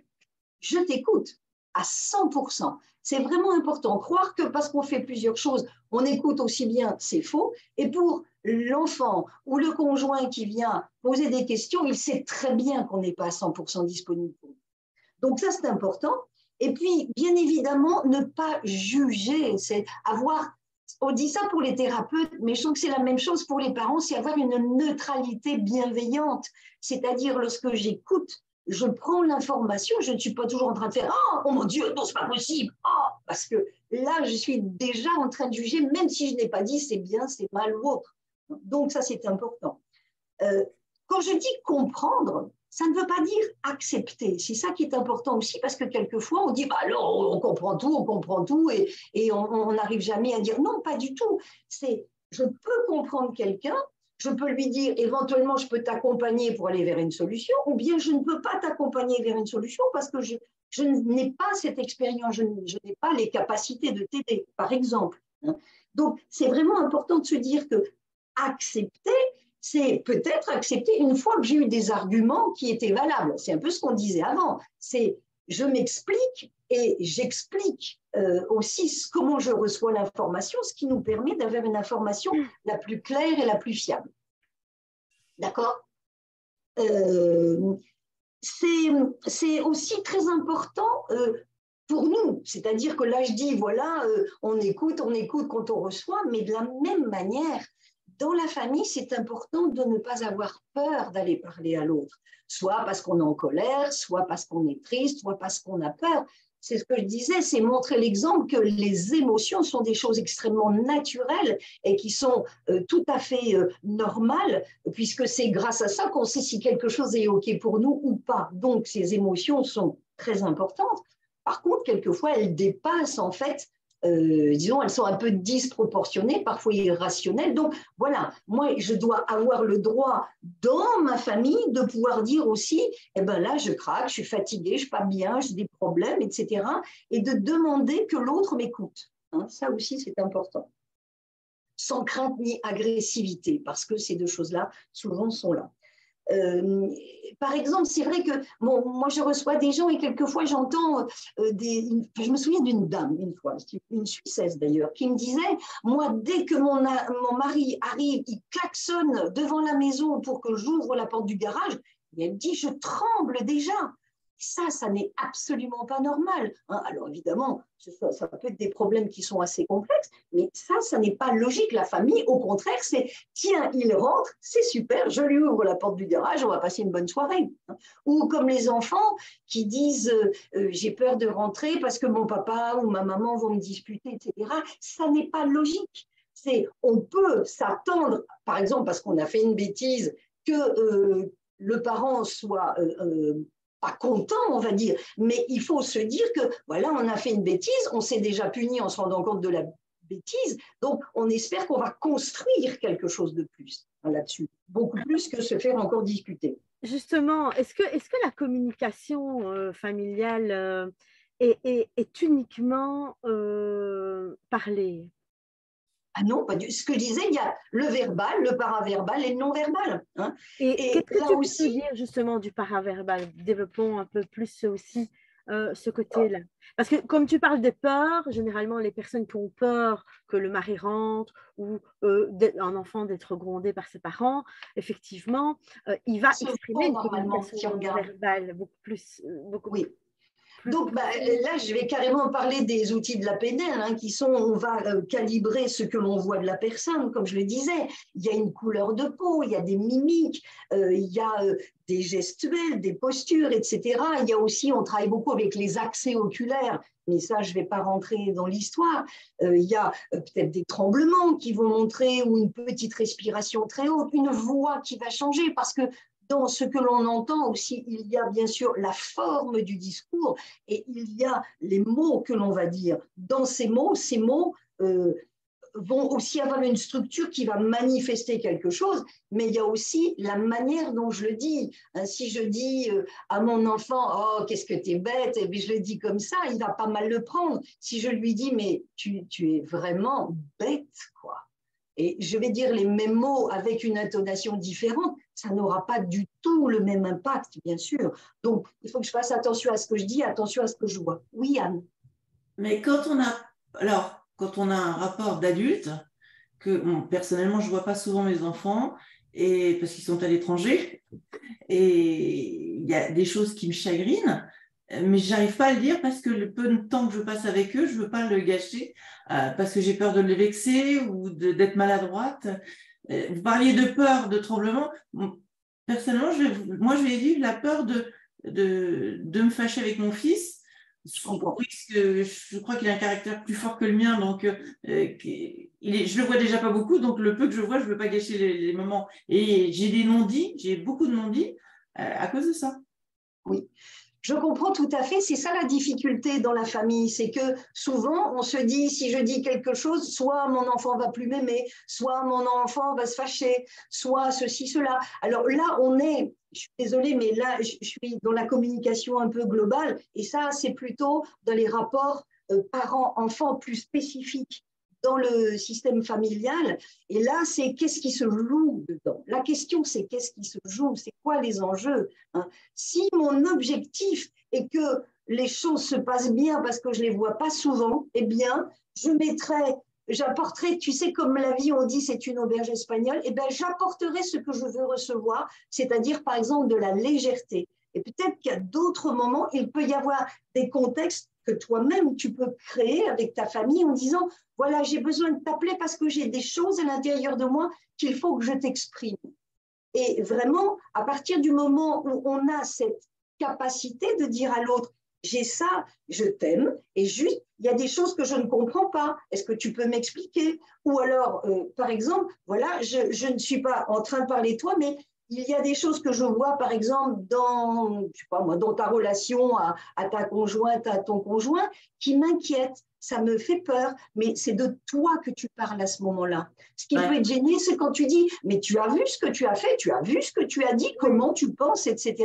je t'écoute à 100%. C'est vraiment important. Croire que parce qu'on fait plusieurs choses, on écoute aussi bien, c'est faux. Et pour l'enfant ou le conjoint qui vient poser des questions, il sait très bien qu'on n'est pas à 100% disponible. Donc ça, c'est important. Et puis, bien évidemment, ne pas juger, c'est avoir on dit ça pour les thérapeutes, mais je trouve que c'est la même chose pour les parents, c'est avoir une neutralité bienveillante. C'est-à-dire, lorsque j'écoute, je prends l'information, je ne suis pas toujours en train de faire oh, oh mon Dieu, non, c'est pas possible. Oh, parce que là, je suis déjà en train de juger, même si je n'ai pas dit c'est bien, c'est mal ou autre. Donc, ça, c'est important. Euh, quand je dis comprendre, ça ne veut pas dire accepter. C'est ça qui est important aussi parce que quelquefois on dit bah alors on comprend tout, on comprend tout et, et on n'arrive jamais à dire non, pas du tout. C'est je peux comprendre quelqu'un, je peux lui dire éventuellement je peux t'accompagner pour aller vers une solution ou bien je ne peux pas t'accompagner vers une solution parce que je, je n'ai pas cette expérience, je, n'ai pas les capacités de t'aider, par exemple. Donc c'est vraiment important de se dire que accepter, c'est peut-être accepter une fois que j'ai eu des arguments qui étaient valables. C'est un peu ce qu'on disait avant. C'est je m'explique et j'explique euh, aussi comment je reçois l'information, ce qui nous permet d'avoir une information la plus claire et la plus fiable. D'accord? Euh, C'est aussi très important euh, pour nous. C'est-à-dire que là, je dis, voilà, on écoute, on écoute quand on reçoit, mais de la même manière, dans la famille, c'est important de ne pas avoir peur d'aller parler à l'autre, soit parce qu'on est en colère, soit parce qu'on est triste, soit parce qu'on a peur. C'est ce que je disais, c'est montrer l'exemple que les émotions sont des choses extrêmement naturelles et qui sont euh, tout à fait euh, normales, puisque c'est grâce à ça qu'on sait si quelque chose est OK pour nous ou pas. Donc, ces émotions sont très importantes. Par contre, quelquefois, elles dépassent en fait euh, disons, elles sont un peu disproportionnées, parfois irrationnelles. Donc voilà, moi, je dois avoir le droit dans ma famille de pouvoir dire aussi, eh ben là, je craque, je suis fatiguée, je suis pas bien, j'ai des problèmes, etc. Et de demander que l'autre m'écoute. Hein. ça aussi, c'est important. Sans crainte ni agressivité, parce que ces deux choses-là, souvent, sont là. Euh, par exemple, c'est vrai que moi je reçois des gens et quelquefois j'entends euh, des. Je me souviens d'une dame une fois, une Suissesse d'ailleurs, qui me disait Moi, dès que mon, mon mari arrive, il klaxonne devant la maison pour que j'ouvre la porte du garage, et elle dit Je tremble déjà. Ça, ça n'est absolument pas normal. Hein. Alors évidemment, ça peut être des problèmes qui sont assez complexes, mais ça, ça n'est pas logique. La famille, au contraire, c'est tiens, il rentre, c'est super, je lui ouvre la porte du garage, on va passer une bonne soirée. Hein. Ou comme les enfants qui disent euh, euh, j'ai peur de rentrer parce que mon papa ou ma maman vont me disputer, etc. Ça n'est pas logique. C'est on peut s'attendre, par exemple, parce qu'on a fait une bêtise, que euh, le parent soit pas content, on va dire, mais il faut se dire que voilà, on a fait une bêtise, on s'est déjà puni en se rendant compte de la bêtise, donc on espère qu'on va construire quelque chose de plus là-dessus, beaucoup plus que se faire encore discuter. Justement, est-ce que, est que la communication euh, familiale euh, est, uniquement euh, parlée? Ah non, pas du... ce que je disais, il y a le verbal, le paraverbal et le non-verbal. Hein. Et, qu'est-ce que tu aussi... peux dire justement du paraverbal? Développons un peu plus aussi euh, ce côté-là. Parce que comme tu parles des peurs, généralement les personnes qui ont peur que le mari rentre ou euh, un enfant d'être grondé par ses parents, effectivement, euh, il va exprimer une communication verbale beaucoup plus, beaucoup oui. Donc bah, là, je vais carrément parler des outils de la PNL, hein, qui sont, on va euh, calibrer ce que l'on voit de la personne, comme je le disais. Il y a une couleur de peau, il y a des mimiques, euh, il y a euh, des gestuels, des postures, etc. Il y a aussi, on travaille beaucoup avec les accès oculaires, mais ça, je ne vais pas rentrer dans l'histoire. il y a peut-être des tremblements qui vont montrer, ou une petite respiration très haute, une voix qui va changer, parce que dans ce que l'on entend aussi, il y a bien sûr la forme du discours et il y a les mots que l'on va dire. Dans ces mots, ces mots euh, vont aussi avoir une structure qui va manifester quelque chose, mais il y a aussi la manière dont je le dis. Hein, si je dis euh, à mon enfant, oh, qu'est-ce que tu es bête, et puis je le dis comme ça, il va pas mal le prendre. Si je lui dis, mais tu, tu es vraiment bête, quoi? Et je vais dire les mêmes mots avec une intonation différente, ça n'aura pas du tout le même impact, bien sûr. Donc, il faut que je fasse attention à ce que je dis, attention à ce que je vois. Oui, Anne. Mais quand on a, alors, quand on a un rapport d'adulte, que personnellement, je ne vois pas souvent mes enfants, et parce qu'ils sont à l'étranger, et il y a des choses qui me chagrinent, mais j'arrive pas à le dire parce que le peu de temps que je passe avec eux, je veux pas le gâcher euh, parce que j'ai peur de les vexer ou d'être maladroite. Euh, vous parliez de peur, de tremblement. Personnellement, je moi, je vais vivre la peur de, de, de, me fâcher avec mon fils. Je, je crois qu'il a un caractère plus fort que le mien, donc euh, il est, je le vois déjà pas beaucoup, donc le peu que je vois, je veux pas gâcher les, moments. Et j'ai des non-dits, j'ai beaucoup de non-dits à cause de ça. Oui. Je comprends tout à fait, c'est ça la difficulté dans la famille, c'est que souvent on se dit si je dis quelque chose, soit mon enfant va plus m'aimer, soit mon enfant va se fâcher, soit ceci, cela. Alors là, on est, je suis désolée, mais là, je suis dans la communication un peu globale, et ça, c'est plutôt dans les rapports euh, parents-enfants plus spécifiques dans le système familial. Et là, c'est qu'est-ce qui se joue dedans? La question, c'est qu'est-ce qui se joue, c'est quoi les enjeux. Hein? Si mon objectif est que les choses se passent bien parce que je les vois pas souvent, eh bien, je mettrai, j'apporterai, tu sais, comme la vie, on dit, c'est une auberge espagnole, eh bien, j'apporterai ce que je veux recevoir, c'est-à-dire, par exemple, de la légèreté. Et peut-être qu'à d'autres moments, il peut y avoir des contextes toi-même tu peux créer avec ta famille en disant voilà, j'ai besoin de t'appeler parce que j'ai des choses à l'intérieur de moi qu'il faut que je t'exprime. Et vraiment, à partir du moment où on a cette capacité de dire à l'autre j'ai ça, je t'aime, et juste, il y a des choses que je ne comprends pas. Est-ce que tu peux m'expliquer? Ou alors, euh, par exemple, voilà, je, je, ne suis pas en train de parler de toi, mais il y a des choses que je vois, par exemple, dans, je sais pas moi, dans ta relation à, ta conjointe, à ton conjoint, qui m'inquiètent. ça me fait peur, mais c'est de toi que tu parles à ce moment-là. Ce qui peut être gêné, c'est quand tu dis, mais tu as vu ce que tu as fait, tu as vu ce que tu as dit, comment tu penses, etc.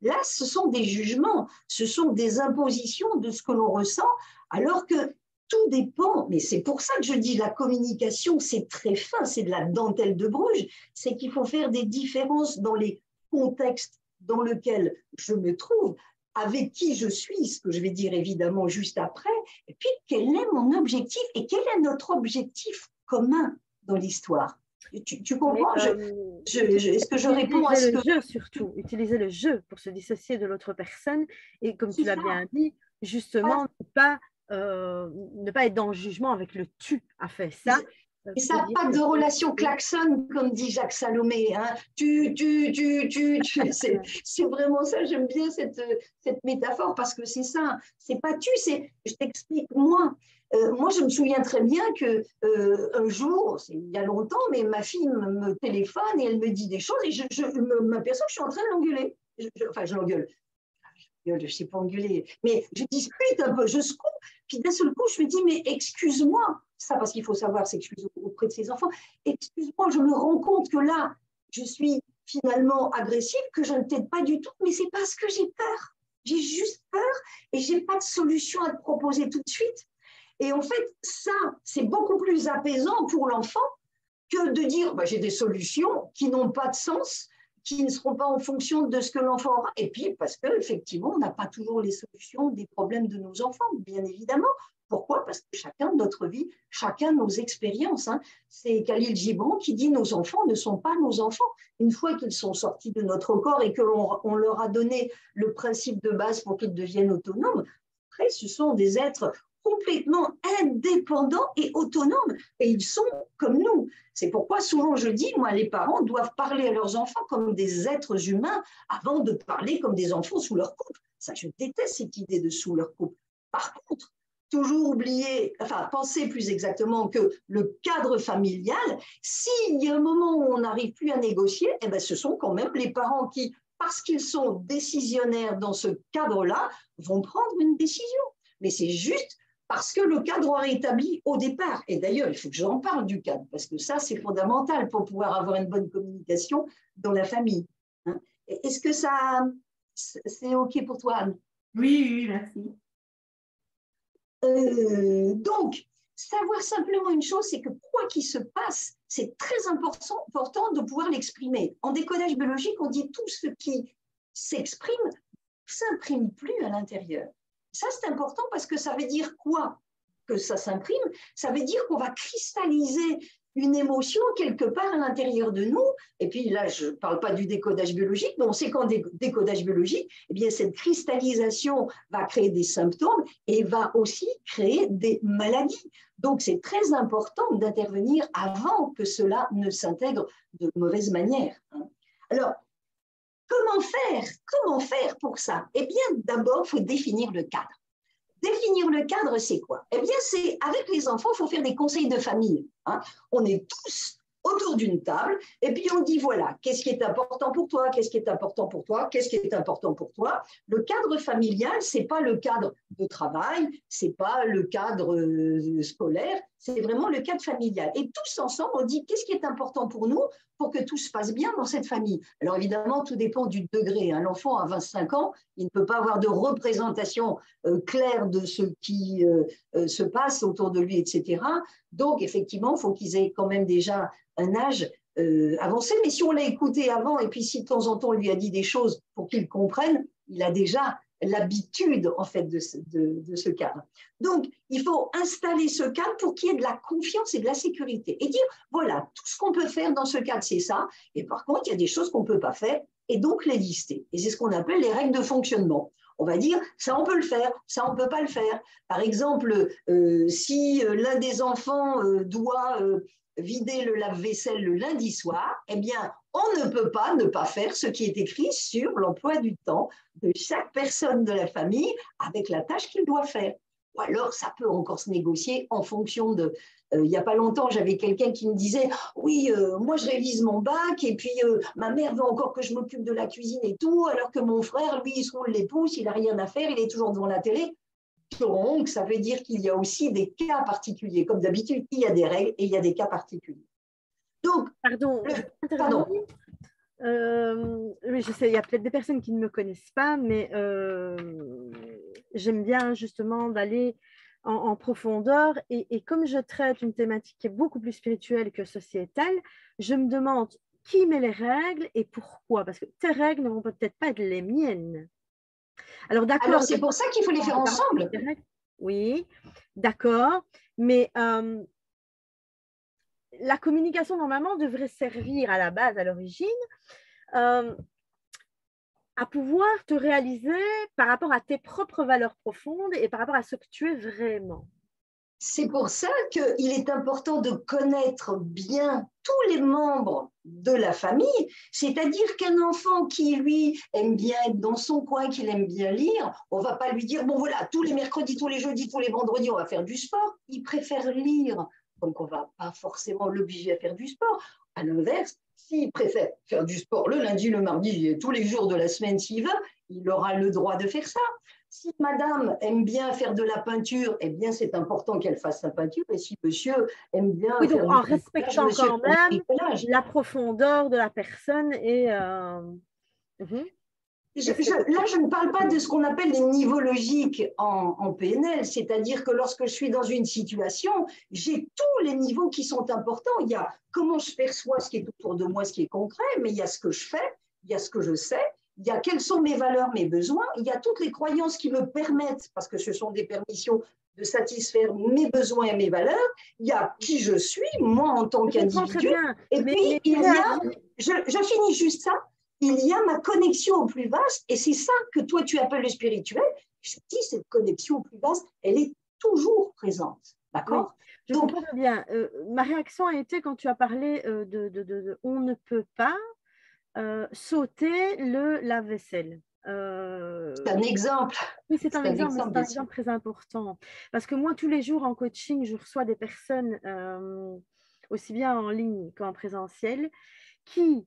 Là, ce sont des jugements, ce sont des impositions de ce que l'on ressent, alors que tout dépend, mais c'est pour ça que je dis la communication, c'est très fin, c'est de la dentelle de Bruges, c'est qu'il faut faire des différences dans les contextes dans lesquels je me trouve, avec qui je suis, ce que je vais dire évidemment juste après, et puis quel est mon objectif et quel est notre objectif commun dans l'histoire. Tu, comprends? Euh, Est-ce que je réponds à ce le jeu surtout, utiliser le jeu pour se dissocier de l'autre personne et comme tu l'as bien dit, justement, ne, pas, euh, ne pas être dans le jugement avec le tu as fait ça. Et ça n'a pas de relation klaxon, comme dit Jacques Salomé. Hein. Tu, tu, tu, tu, tu. [LAUGHS] C'est vraiment ça, j'aime bien cette, cette métaphore parce que c'est ça. C'est pas tu, c'est. Je t'explique, moi. Euh, moi, je me souviens très bien que euh, un jour, c'est il y a longtemps, mais ma fille me, téléphone et elle me dit des choses et je, je m'aperçois que je suis en train de l'engueuler. enfin, je l'engueule je ne sais pas engueuler, mais je dispute un peu, je secoue, puis d'un seul coup, je me dis, mais excuse-moi, ça parce qu'il faut savoir s'excuser auprès de ses enfants, excuse-moi, je me rends compte que là, je suis finalement agressive, que je ne t'aide pas du tout, mais c'est parce que j'ai peur. J'ai juste peur et j'ai pas de solution à te proposer tout de suite. Et en fait, ça, c'est beaucoup plus apaisant pour l'enfant que de dire bah, j'ai des solutions qui n'ont pas de sens qui ne seront pas en fonction de ce que l'enfant aura. Et puis, parce qu'effectivement, on n'a pas toujours les solutions des problèmes de nos enfants, bien évidemment. Pourquoi? Parce que chacun, notre vie, chacun nos expériences. Hein. C'est Khalil Gibran qui dit nos enfants ne sont pas nos enfants. Une fois qu'ils sont sortis de notre corps et que l'on leur a donné le principe de base pour qu'ils deviennent autonomes, après, ce sont des êtres complètement indépendants et autonomes. Et ils sont comme nous. C'est pourquoi souvent je dis, moi, les parents doivent parler à leurs enfants comme des êtres humains avant de parler comme des enfants sous leur coupe. Ça, je déteste cette idée de sous leur coupe. Par contre, toujours oublier, enfin, penser plus exactement que le cadre familial, s'il y a un moment où on n'arrive plus à négocier, eh ben, ce sont quand même les parents qui, parce qu'ils sont décisionnaires dans ce cadre-là, vont prendre une décision. Mais c'est juste parce que le cadre est établi au départ. Et d'ailleurs, il faut que j'en parle du cadre, parce que ça, c'est fondamental pour pouvoir avoir une bonne communication dans la famille. Hein. Est-ce que ça, c'est OK pour toi, Anne? Oui, oui, merci. Euh, donc, savoir simplement une chose, c'est que quoi qu'il se passe, c'est très important, important de pouvoir l'exprimer. En décodage biologique, on dit tout ce qui s'exprime s'imprime plus à l'intérieur. Ça, c'est important parce que ça veut dire quoi? Que ça s'imprime Ça veut dire qu'on va cristalliser une émotion quelque part à l'intérieur de nous. Et puis là, je ne parle pas du décodage biologique, mais on sait qu'en décodage biologique, eh bien, cette cristallisation va créer des symptômes et va aussi créer des maladies. Donc, c'est très important d'intervenir avant que cela ne s'intègre de mauvaise manière. Hein. Alors, Comment faire? Comment faire pour ça? Eh bien, d'abord, il faut définir le cadre. Définir le cadre, c'est quoi? Eh bien, c'est avec les enfants, il faut faire des conseils de famille. Hein. On est tous autour d'une table et puis on dit voilà, qu'est-ce qui est important pour toi? Qu'est-ce qui est important pour toi? Qu'est-ce qui est important pour toi? Le cadre familial, c'est pas le cadre de travail, c'est pas le cadre euh, scolaire, c'est vraiment le cadre familial. Et tous ensemble, on dit qu'est-ce qui est important pour nous? Pour que tout se passe bien dans cette famille. Alors évidemment, tout dépend du degré. Hein. L'enfant à 25 ans, il ne peut pas avoir de représentation euh, claire de ce qui euh, se passe autour de lui, etc. Donc effectivement, il faut qu'ils aient quand même déjà un âge euh, avancé, mais si on l'a écouté avant et puis si de temps en temps on lui a dit des choses pour qu'il comprenne, il a déjà l'habitude en fait de ce, cadre. Donc, il faut installer ce cadre pour qu'il y ait de la confiance et de la sécurité et dire voilà, tout ce qu'on peut faire dans ce cadre, c'est ça. Et par contre, il y a des choses qu'on ne peut pas faire et donc les lister. Et c'est ce qu'on appelle les règles de fonctionnement. On va dire ça on peut le faire, ça on ne peut pas le faire. Par exemple, euh, si euh, l'un des enfants doit vider le lave-vaisselle le lundi soir, eh bien, on ne peut pas ne pas faire ce qui est écrit sur l'emploi du temps de chaque personne de la famille avec la tâche qu'il doit faire. Ou alors, ça peut encore se négocier en fonction de... Euh, il n'y a pas longtemps, j'avais quelqu'un qui me disait, oui, euh, moi je révise mon bac et puis euh, ma mère veut encore que je m'occupe de la cuisine et tout, alors que mon frère, lui, il se roule les pouces, il n'a rien à faire, il est toujours devant la télé Donc, ça veut dire qu'il y a aussi des cas particuliers. Comme d'habitude, il y a des règles et il y a des cas particuliers. Donc, pardon, pardon. Euh, oui, je sais, il y a peut-être des personnes qui ne me connaissent pas, mais euh, j'aime bien justement d'aller en, profondeur. Et, comme je traite une thématique qui est beaucoup plus spirituelle que sociétale, je me demande qui met les règles et pourquoi. Parce que tes règles ne vont peut-être pas être les miennes. Alors, d'accord. c'est pour ça qu'il faut les faire ensemble. Oui, d'accord. Mais euh, la communication, normalement, devrait servir à la base, à l'origine, euh, à pouvoir te réaliser par rapport à tes propres valeurs profondes et par rapport à ce que tu es vraiment. C'est pour ça qu'il est important de connaître bien tous les membres de la famille, c'est-à-dire qu'un enfant qui, lui, aime bien être dans son coin, qu'il aime bien lire, on va pas lui dire, bon voilà, tous les mercredis, tous les jeudis, tous les vendredis, on va faire du sport. Il préfère lire, donc on ne va pas forcément l'obliger à faire du sport. À l'inverse, s'il préfère faire du sport le lundi, le mardi, tous les jours de la semaine s'il veut, il aura le droit de faire ça. Si madame aime bien faire de la peinture, eh bien c'est important qu'elle fasse sa peinture. Et si monsieur aime bien oui, donc en respectant quand même la profondeur de la personne et euh, là, je ne parle pas de ce qu'on appelle les niveaux logiques en, en PNL, c'est-à-dire que lorsque je suis dans une situation, j'ai tous les niveaux qui sont importants. Il y a comment je perçois ce qui est autour de moi, ce qui est concret, mais il y a ce que je fais, il y a ce que je sais, il y a quels sont mes valeurs, mes besoins, il y a toutes les croyances qui me permettent, parce que ce sont des permissions de satisfaire mes besoins et mes valeurs, il y a qui je suis, moi en tant qu'individu, et puis il y a, je, je, finis juste ça, il y a ma connexion au plus vaste, et c'est ça que toi tu appelles le spirituel, je dis cette connexion au plus vaste, elle est toujours présente, d'accord? Je comprends bien. Euh, ma réaction a été quand tu as parlé euh, de, de, de on ne peut pas, euh, sauter le lave-vaisselle. C'est un exemple. Oui, c'est un, exemple, c'est un exemple très important. Parce que moi, tous les jours en coaching, je reçois des personnes, aussi bien en ligne qu'en présentiel, qui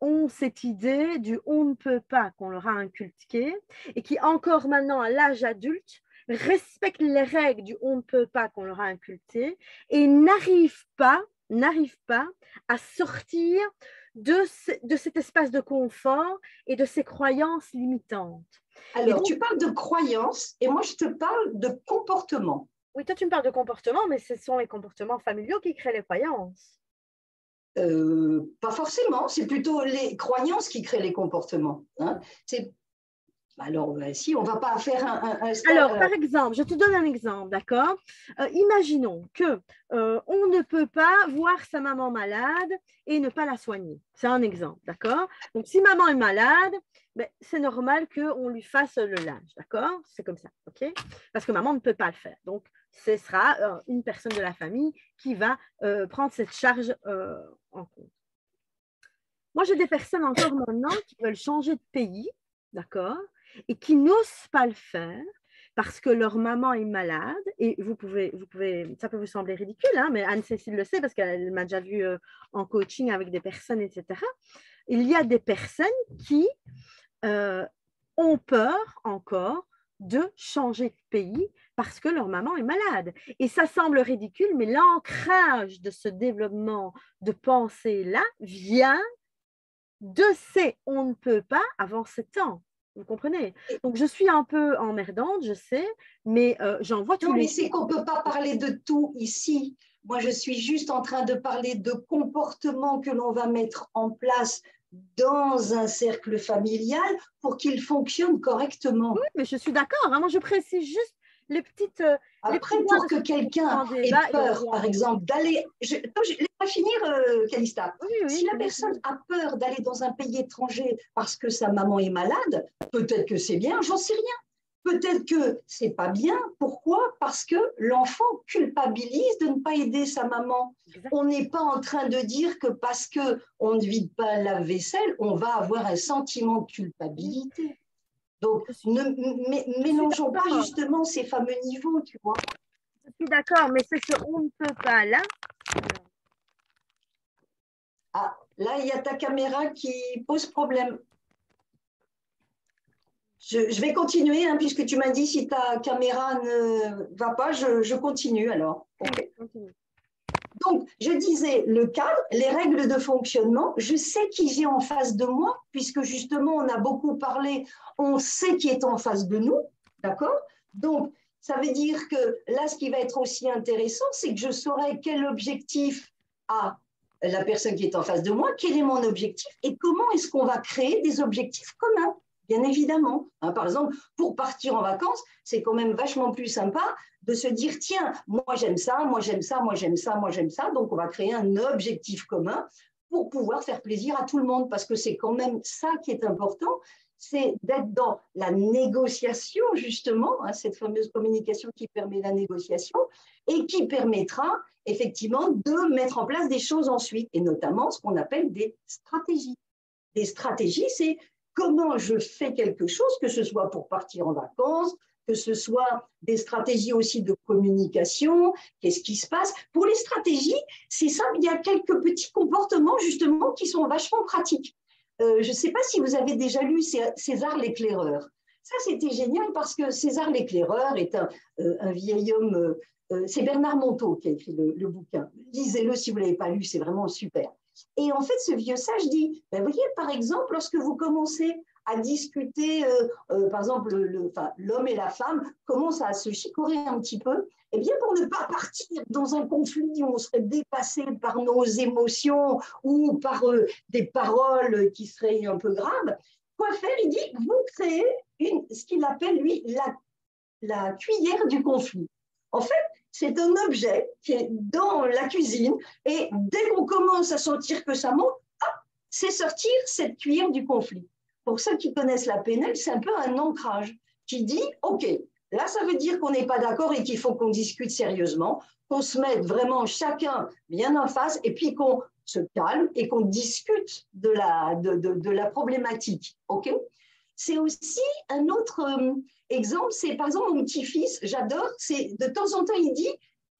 ont cette idée du on ne peut pas qu'on leur a inculqué et qui, encore maintenant à l'âge adulte, respectent les règles du on ne peut pas qu'on leur a inculqué et n'arrivent pas, n'arrivent pas à sortir de, de cet espace de confort et de ces croyances limitantes. Alors, tu parles de croyances et moi, je te parle de comportement. Oui, toi, tu me parles de comportement, mais ce sont les comportements familiaux qui créent les croyances. Euh, pas forcément, c'est plutôt les croyances qui créent les comportements. Hein. C'est alors, ben, si, on ne va pas faire un, Alors, par exemple, je te donne un exemple, d'accord? Euh, Imaginons que euh, on ne peut pas voir sa maman malade et ne pas la soigner. C'est un exemple, d'accord? Donc, si maman est malade, ben, c'est normal qu'on lui fasse le linge, d'accord? C'est comme ça, ok? Parce que maman ne peut pas le faire. Donc, ce sera euh, une personne de la famille qui va prendre cette charge en compte. Moi, j'ai des personnes encore maintenant qui veulent changer de pays, d'accord et qui n'osent pas le faire parce que leur maman est malade, et vous pouvez, vous pouvez ça peut vous sembler ridicule, hein, mais Anne-Cécile le sait parce qu'elle m'a déjà vu euh, en coaching avec des personnes, etc. Il y a des personnes qui euh, ont peur encore de changer de pays parce que leur maman est malade. Et ça semble ridicule, mais l'ancrage de ce développement de pensée-là vient de ces on ne peut pas avant sept ans. Vous comprenez? Donc, je suis un peu emmerdante, je sais, mais euh, j'en vois tous non, les... mais c'est qu'on ne peut pas parler de tout ici. Moi, je suis juste en train de parler de comportements que l'on va mettre en place dans un cercle familial pour qu'il fonctionne correctement. Oui, mais je suis d'accord. Hein. Moi, je précise juste les petites. Euh, Après, pour que quelqu'un ait peur, par exemple, d'aller. Je, finir, euh, Calista. si la personne a peur d'aller dans un pays étranger parce que sa maman est malade, peut-être que c'est bien, j'en sais rien. Peut-être que c'est pas bien. Pourquoi? Parce que l'enfant culpabilise de ne pas aider sa maman. On n'est pas en train de dire que parce que on ne vide pas la vaisselle, on va avoir un sentiment de culpabilité. Donc, ne mélangeons pas justement ces fameux niveaux, tu vois. Je suis d'accord, mais c'est ce on ne peut pas là. Ah, là, il y a ta caméra qui pose problème. je, vais continuer, hein, puisque tu m'as dit si ta caméra ne va pas, je, continue alors. Donc, je disais le cadre, les règles de fonctionnement. Je sais qui j'ai en face de moi, puisque justement, on a beaucoup parlé, on sait qui est en face de nous, d'accord? Donc, ça veut dire que là, ce qui va être aussi intéressant, c'est que je saurai quel objectif a la personne qui est en face de moi, quel est mon objectif et comment est-ce qu'on va créer des objectifs communs bien évidemment. Hein, par exemple, pour partir en vacances, c'est quand même vachement plus sympa de se dire, tiens, moi j'aime ça, moi j'aime ça, moi j'aime ça, moi j'aime ça. Donc on va créer un objectif commun pour pouvoir faire plaisir à tout le monde, parce que c'est quand même ça qui est important, c'est d'être dans la négociation, justement, hein, cette fameuse communication qui permet la négociation et qui permettra effectivement de mettre en place des choses ensuite, et notamment ce qu'on appelle des stratégies. Des stratégies, c'est comment je fais quelque chose, que ce soit pour partir en vacances, que ce soit des stratégies aussi de communication, qu'est-ce qui se passe. Pour les stratégies, c'est simple, il y a quelques petits comportements justement qui sont vachement pratiques. Euh, je ne sais pas si vous avez déjà lu César l'éclaireur. Ça, c'était génial parce que César l'éclaireur est un, euh, vieil homme, euh, c'est Bernard Monteau qui a écrit le, le bouquin. Lisez-le si vous ne l'avez pas lu, c'est vraiment super. Et en fait, ce vieux sage dit, ben, vous voyez, par exemple, lorsque vous commencez à discuter, euh, euh, par exemple, l'homme et la femme commencent à se chicorer un petit peu, eh bien, pour ne pas partir dans un conflit où on serait dépassé par nos émotions ou par euh, des paroles qui seraient un peu graves, quoi faire? Il dit, vous créez ce qu'il appelle, lui, la, la cuillère du conflit. En fait, c'est un objet qui est dans la cuisine et dès qu'on commence à sentir que ça monte, c'est sortir cette cuillère du conflit. Pour ceux qui connaissent la PNL, c'est un peu un ancrage qui dit, OK, là, ça veut dire qu'on n'est pas d'accord et qu'il faut qu'on discute sérieusement, qu'on se mette vraiment chacun bien en face et puis qu'on se calme et qu'on discute de la, de, de la problématique. OK? C'est aussi un autre euh, exemple, c'est par exemple mon petit-fils, j'adore, c'est de temps en temps il dit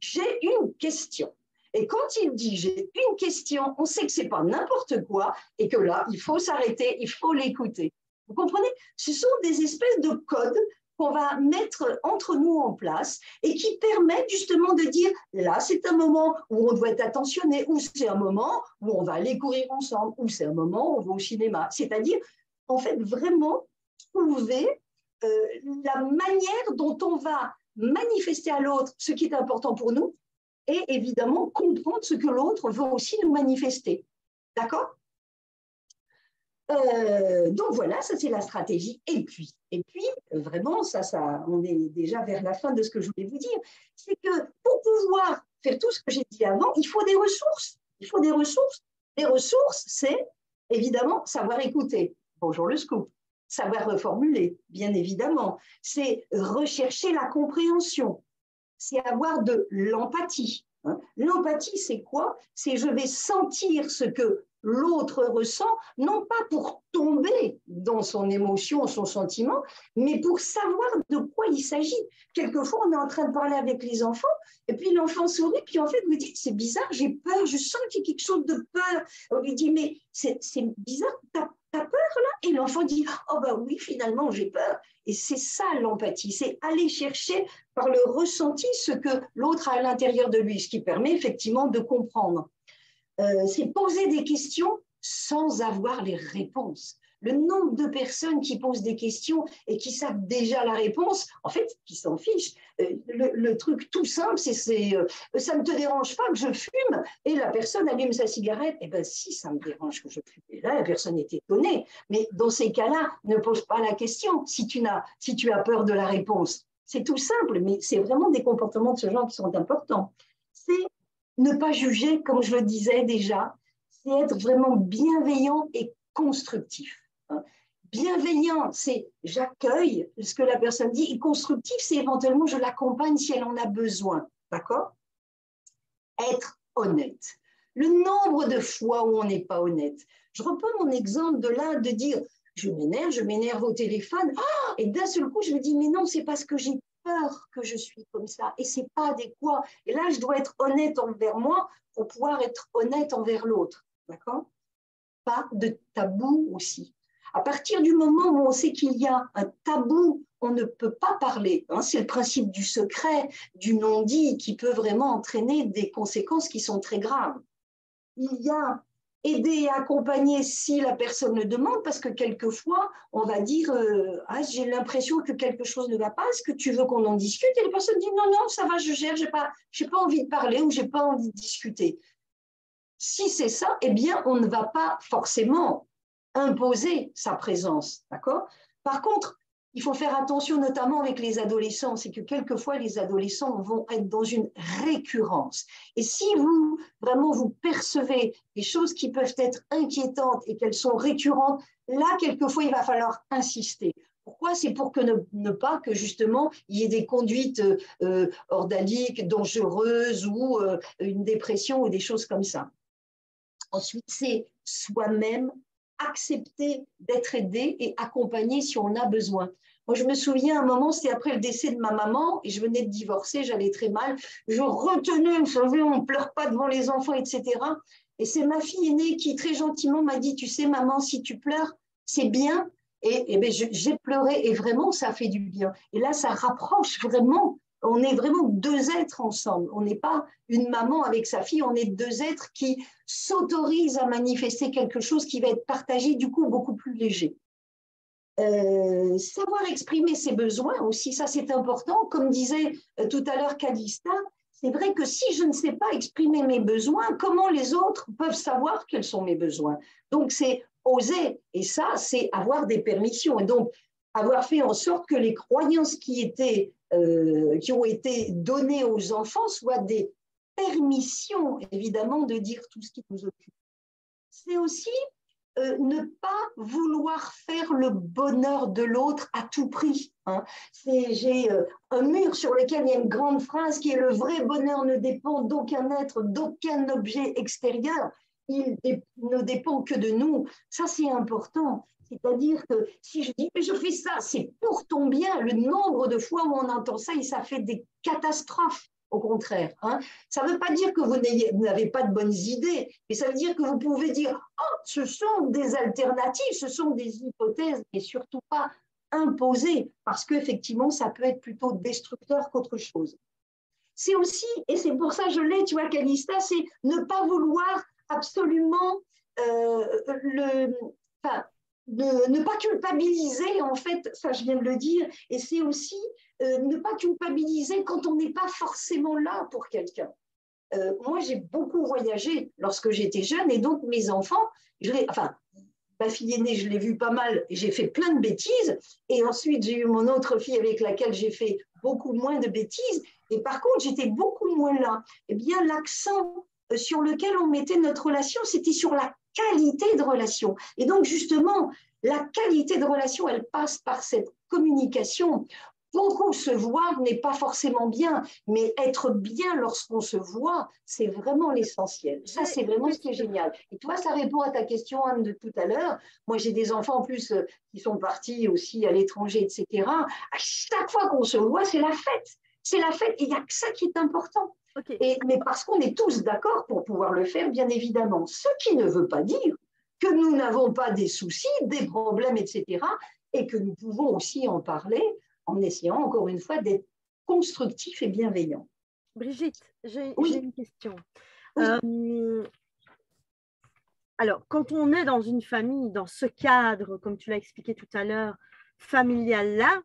j'ai une question. Et quand il dit j'ai une question, on sait que c'est pas n'importe quoi et que là, il faut s'arrêter, il faut l'écouter. Vous comprenez? Ce sont des espèces de codes qu'on va mettre entre nous en place et qui permettent justement de dire là, c'est un moment où on doit être attentionné, ou c'est un moment où on va aller courir ensemble, ou c'est un moment où on va au cinéma. C'est-à-dire, en fait, vraiment trouver euh, la manière dont on va manifester à l'autre ce qui est important pour nous et évidemment comprendre ce que l'autre veut aussi nous manifester. D'accord? Euh, donc voilà, ça c'est la stratégie. Et puis, et puis vraiment, ça, ça, on est déjà vers la fin de ce que je voulais vous dire, c'est que pour pouvoir faire tout ce que j'ai dit avant, il faut des ressources. Il faut des ressources. Les ressources, c'est évidemment savoir écouter. Bonjour le scoop savoir reformuler, bien évidemment. C'est rechercher la compréhension. C'est avoir de l'empathie. Hein. L'empathie, c'est quoi? C'est je vais sentir ce que l'autre ressent, non pas pour tomber dans son émotion, son sentiment, mais pour savoir de quoi il s'agit. Quelquefois, on est en train de parler avec les enfants, et puis l'enfant sourit, puis en fait, vous dites, c'est bizarre, j'ai peur, je sens qu'il y a quelque chose de peur. On lui dit, mais c'est bizarre, t'as T'as peur là? Et l'enfant dit Oh ben oui, finalement, j'ai peur. Et c'est ça l'empathie, c'est aller chercher par le ressenti ce que l'autre a à l'intérieur de lui, ce qui permet effectivement de comprendre. Euh, c'est poser des questions sans avoir les réponses le nombre de personnes qui posent des questions et qui savent déjà la réponse, en fait, qui s'en fichent. Euh, le, truc tout simple, c'est euh, ça ne te dérange pas que je fume et la personne allume sa cigarette. Eh bien, si ça me dérange que je fume, et là, la personne est étonnée. Mais dans ces cas-là, ne pose pas la question si tu, as, si tu as peur de la réponse. C'est tout simple, mais c'est vraiment des comportements de ce genre qui sont importants. C'est ne pas juger, comme je le disais déjà, c'est être vraiment bienveillant et constructif. Bienveillant, c'est j'accueille ce que la personne dit. Et constructif, c'est éventuellement je l'accompagne si elle en a besoin. D'accord? Être honnête. Le nombre de fois où on n'est pas honnête. Je reprends mon exemple de là, de dire je m'énerve, je m'énerve au téléphone. Ah et d'un seul coup, je me dis mais non, c'est parce que j'ai peur que je suis comme ça et c'est pas adéquat. Et là, je dois être honnête envers moi pour pouvoir être honnête envers l'autre. D'accord? Pas de tabou aussi. À partir du moment où on sait qu'il y a un tabou, on ne peut pas parler. Hein. c'est le principe du secret, du non-dit, qui peut vraiment entraîner des conséquences qui sont très graves. Il y a aider et accompagner si la personne le demande, parce que quelquefois, on va dire euh, ah, J'ai l'impression que quelque chose ne va pas, est-ce que tu veux qu'on en discute? Et la personne dit Non, non, ça va, je gère, je n'ai pas, pas envie de parler ou je n'ai pas envie de discuter. Si c'est ça, eh bien, on ne va pas forcément imposer sa présence. D'accord? Par contre, il faut faire attention notamment avec les adolescents, c'est que quelquefois les adolescents vont être dans une récurrence. Et si vous, vraiment, vous percevez des choses qui peuvent être inquiétantes et qu'elles sont récurrentes, là, quelquefois, il va falloir insister. Pourquoi? C'est pour que ne, pas que justement il y ait des conduites euh, ordaliques, dangereuses ou euh, une dépression ou des choses comme ça. Ensuite, c'est soi-même accepter d'être aidé et accompagné si on a besoin. Moi, je me souviens un moment, c'était après le décès de ma maman, et je venais de divorcer, j'allais très mal. Je retenais, vous savez, on ne pleure pas devant les enfants, etc. Et c'est ma fille aînée qui très gentiment m'a dit, tu sais, maman, si tu pleures, c'est bien. Et, et ben, j'ai pleuré, et vraiment, ça fait du bien. Et là, ça rapproche vraiment on est vraiment deux êtres ensemble. On n'est pas une maman avec sa fille, on est deux êtres qui s'autorisent à manifester quelque chose qui va être partagé du coup beaucoup plus léger. Euh, savoir exprimer ses besoins aussi, ça c'est important. Comme disait euh, tout à l'heure Calista, c'est vrai que si je ne sais pas exprimer mes besoins, comment les autres peuvent savoir quels sont mes besoins? Donc c'est oser, et ça c'est avoir des permissions. Et donc avoir fait en sorte que les croyances qui étaient euh, qui ont été données aux enfants soient des permissions, évidemment, de dire tout ce qui nous occupe. C'est aussi euh, ne pas vouloir faire le bonheur de l'autre à tout prix. Hein. J'ai euh, un mur sur lequel il y a une grande phrase qui est le vrai bonheur ne dépend d'aucun être, d'aucun objet extérieur. Il ne dépend que de nous. Ça, c'est important. C'est-à-dire que si je dis, mais je fais ça, c'est pour ton bien, le nombre de fois où on entend ça, et ça fait des catastrophes, au contraire. Hein. Ça ne veut pas dire que vous n'avez pas de bonnes idées, mais ça veut dire que vous pouvez dire, oh, ce sont des alternatives, ce sont des hypothèses, et surtout pas imposées, parce qu'effectivement, ça peut être plutôt destructeur qu'autre chose. C'est aussi, et c'est pour ça que je l'ai, tu vois, Calista, c'est ne pas vouloir absolument euh, le, enfin, ne pas culpabiliser, en fait, ça je viens de le dire, et c'est aussi euh, ne pas culpabiliser quand on n'est pas forcément là pour quelqu'un. Euh, moi, j'ai beaucoup voyagé lorsque j'étais jeune, et donc mes enfants, je enfin, ma fille aînée, je l'ai vue pas mal, j'ai fait plein de bêtises, et ensuite j'ai eu mon autre fille avec laquelle j'ai fait beaucoup moins de bêtises, et par contre, j'étais beaucoup moins là. Eh bien, l'accent euh, sur lequel on mettait notre relation, c'était sur la qualité de relation. Et donc, justement, la qualité de relation, elle passe par cette communication. Beaucoup se voir n'est pas forcément bien, mais être bien lorsqu'on se voit, c'est vraiment l'essentiel. Ça, c'est vraiment ce qui est génial. Et toi, ça répond à ta question, Anne, de tout à l'heure. Moi, j'ai des enfants en plus euh, qui sont partis aussi à l'étranger, etc. À chaque fois qu'on se voit, c'est la fête. C'est la fête. Et il n'y a que ça qui est important mais parce qu'on est tous d'accord pour pouvoir le faire, bien évidemment. Ce qui ne veut pas dire que nous n'avons pas des soucis, des problèmes, etc. Et que nous pouvons aussi en parler en essayant, encore une fois, d'être constructifs et bienveillants. Brigitte, j'ai une question. Euh, alors, quand on est dans une famille, dans ce cadre, comme tu l'as expliqué tout à l'heure, familial-là,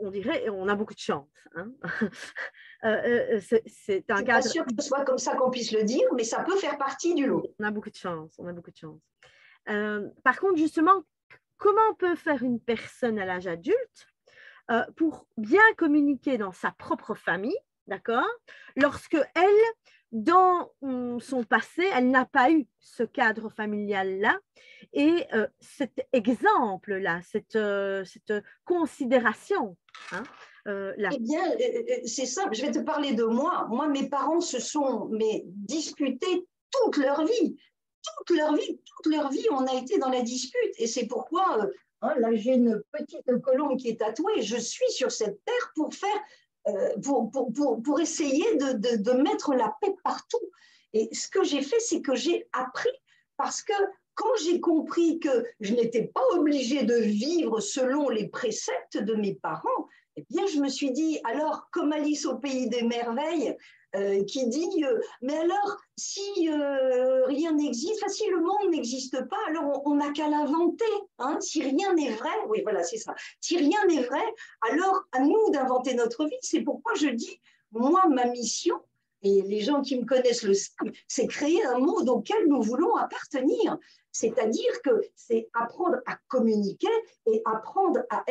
on dirait, on a beaucoup de chance. Hein. [LAUGHS] Euh, euh, c'est un cadre. Pas sûr que ce soit comme ça qu'on puisse le dire, mais ça peut faire partie du lot. On a beaucoup de chance. On a beaucoup de chance. Euh, par contre, justement, comment peut faire une personne à l'âge adulte pour bien communiquer dans sa propre famille, d'accord, lorsque elle dans son passé, elle n'a pas eu ce cadre familial-là. Et euh, cet exemple-là, cette, euh, cette, considération, hein, euh. Eh bien, c'est simple, je vais te parler de moi. Moi, mes parents se sont mais, disputés toute leur vie. Toute leur vie, toute leur vie, on a été dans la dispute. Et c'est pourquoi, là, j'ai une petite colombe qui est tatouée. Je suis sur cette terre pour faire pour, pour, pour, pour, essayer de, de, mettre la paix partout. Et ce que j'ai fait, c'est que j'ai appris parce que quand j'ai compris que je n'étais pas obligée de vivre selon les préceptes de mes parents, eh bien, je me suis dit, alors, comme Alice au pays des merveilles, euh, qui dit, euh, mais alors, si euh, rien n'existe, si le monde n'existe pas, alors on n'a qu'à l'inventer. Hein. Si rien n'est vrai, oui, voilà, c'est ça. Si rien n'est vrai, alors à nous d'inventer notre vie. C'est pourquoi je dis, moi, ma mission, et les gens qui me connaissent le savent, c'est créer un monde auquel nous voulons appartenir. C'est-à-dire que c'est apprendre à communiquer et apprendre à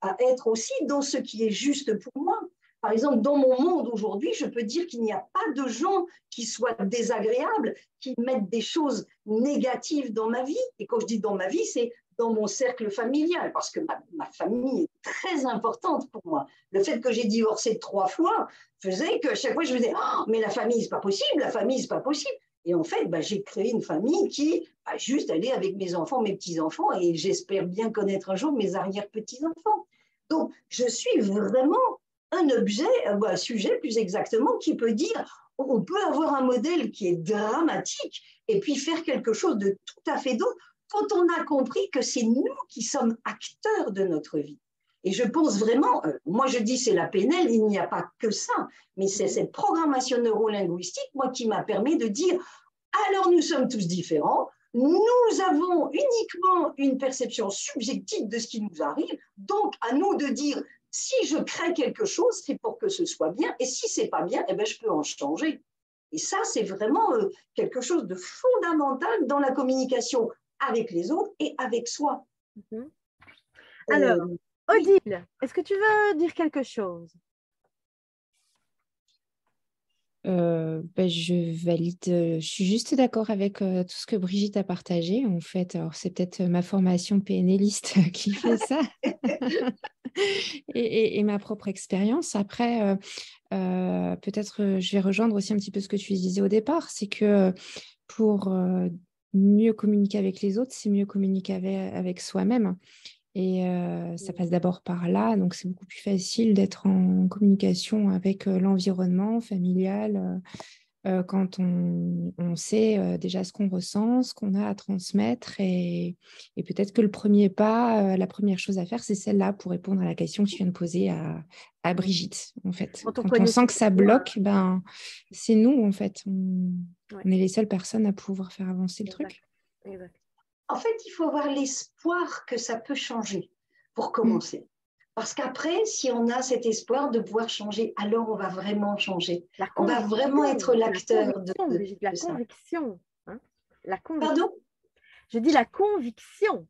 à être aussi dans ce qui est juste pour moi. Par exemple, dans mon monde aujourd'hui, je peux dire qu'il n'y a pas de gens qui soient désagréables, qui mettent des choses négatives dans ma vie. Et quand je dis dans ma vie, c'est dans mon cercle familial, parce que ma, famille est très importante pour moi. Le fait que j'ai divorcé trois fois faisait que chaque fois je me disais, oh, mais la famille, c'est pas possible, la famille, c'est pas possible. Et en fait, bah, j'ai créé une famille qui a juste allé avec mes enfants, mes petits-enfants, et j'espère bien connaître un jour mes arrière-petits-enfants. Donc, je suis vraiment un objet, euh, un sujet plus exactement, qui peut dire on peut avoir un modèle qui est dramatique et puis faire quelque chose de tout à fait d'autre quand on a compris que c'est nous qui sommes acteurs de notre vie. Et je pense vraiment, euh, moi je dis c'est la PNL, il n'y a pas que ça, mais c'est cette programmation neurolinguistique, moi, qui m'a permis de dire, alors nous sommes tous différents, nous avons uniquement une perception subjective de ce qui nous arrive, donc à nous de dire, si je crée quelque chose, c'est pour que ce soit bien, et si c'est pas bien, eh ben, je peux en changer. Et ça, c'est vraiment euh, quelque chose de fondamental dans la communication avec les autres et avec soi. Mhm. Alors, euh, Odile, est-ce que tu veux dire quelque chose? Euh, ben, je valide, euh, je suis juste d'accord avec tout ce que Brigitte a partagé. En fait, alors c'est peut-être ma formation PNListe [LAUGHS] qui fait ça [LAUGHS] et, ma propre expérience. Après, peut-être je vais rejoindre aussi un petit peu ce que tu disais au départ, c'est que pour mieux communiquer avec les autres, c'est mieux communiquer avec, soi-même. Et euh, ça passe d'abord par là, donc c'est beaucoup plus facile d'être en communication avec l'environnement familial euh, quand on, sait déjà ce qu'on ressent, ce qu'on a à transmettre. Et, peut-être que le premier pas, la première chose à faire, c'est celle-là pour répondre à la question que tu viens de poser à, Brigitte. En fait, quand on, sent que ça bloque, ben, c'est nous en fait. On est les seules personnes à pouvoir faire avancer le truc. En fait, il faut avoir l'espoir que ça peut changer pour commencer. Parce qu'après, si on a cet espoir de pouvoir changer, alors on va vraiment changer. On va vraiment être l'acteur de, la conviction. Hein. la conviction. Pardon? Je dis la conviction.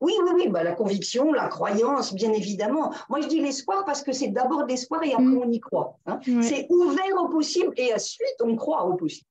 Oui, oui, oui, bah, la conviction, la croyance, bien évidemment. Moi, je dis l'espoir parce que c'est d'abord l'espoir et après mm. on y croit. Hein. C'est ouvert au possible et ensuite on croit au possible.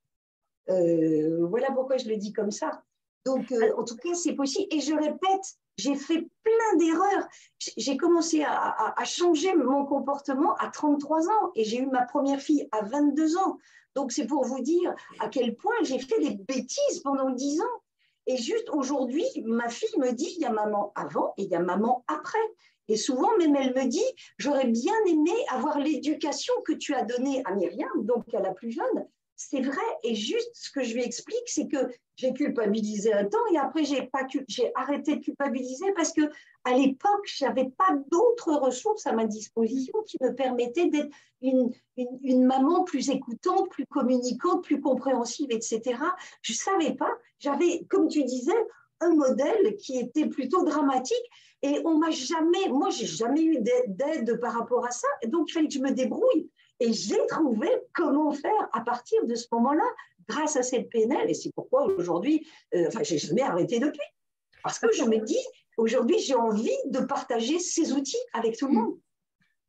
Euh, voilà pourquoi je le dis comme ça. Donc, euh, en tout cas, c'est possible. Et je répète, j'ai fait plein d'erreurs. J'ai commencé à, à, changer mon comportement à 33 ans et j'ai eu ma première fille à 22 ans. Donc, c'est pour vous dire à quel point j'ai fait des bêtises pendant 10 ans. Et juste aujourd'hui, ma fille me dit, il y a maman avant et il y a maman après. Et souvent, même elle me dit, j'aurais bien aimé avoir l'éducation que tu as donnée à Myriam, donc à la plus jeune. C'est vrai. Et juste ce que je lui explique, c'est que j'ai culpabilisé un temps et après, j'ai, pas, j'ai arrêté de culpabiliser parce que à l'époque, je n'avais pas d'autres ressources à ma disposition qui me permettaient d'être une, une, maman plus écoutante, plus communicante, plus compréhensive, etc. Je ne savais pas. J'avais, comme tu disais, un modèle qui était plutôt dramatique et on m'a jamais, moi, j'ai jamais eu d'aide par rapport à ça. Donc, il fallait que je me débrouille. Et j'ai trouvé comment faire à partir de ce moment-là, grâce à cette PNL. Et c'est pourquoi aujourd'hui, euh, enfin, j'ai jamais arrêté depuis. Parce que je me dis, aujourd'hui, j'ai envie de partager ces outils avec tout le monde.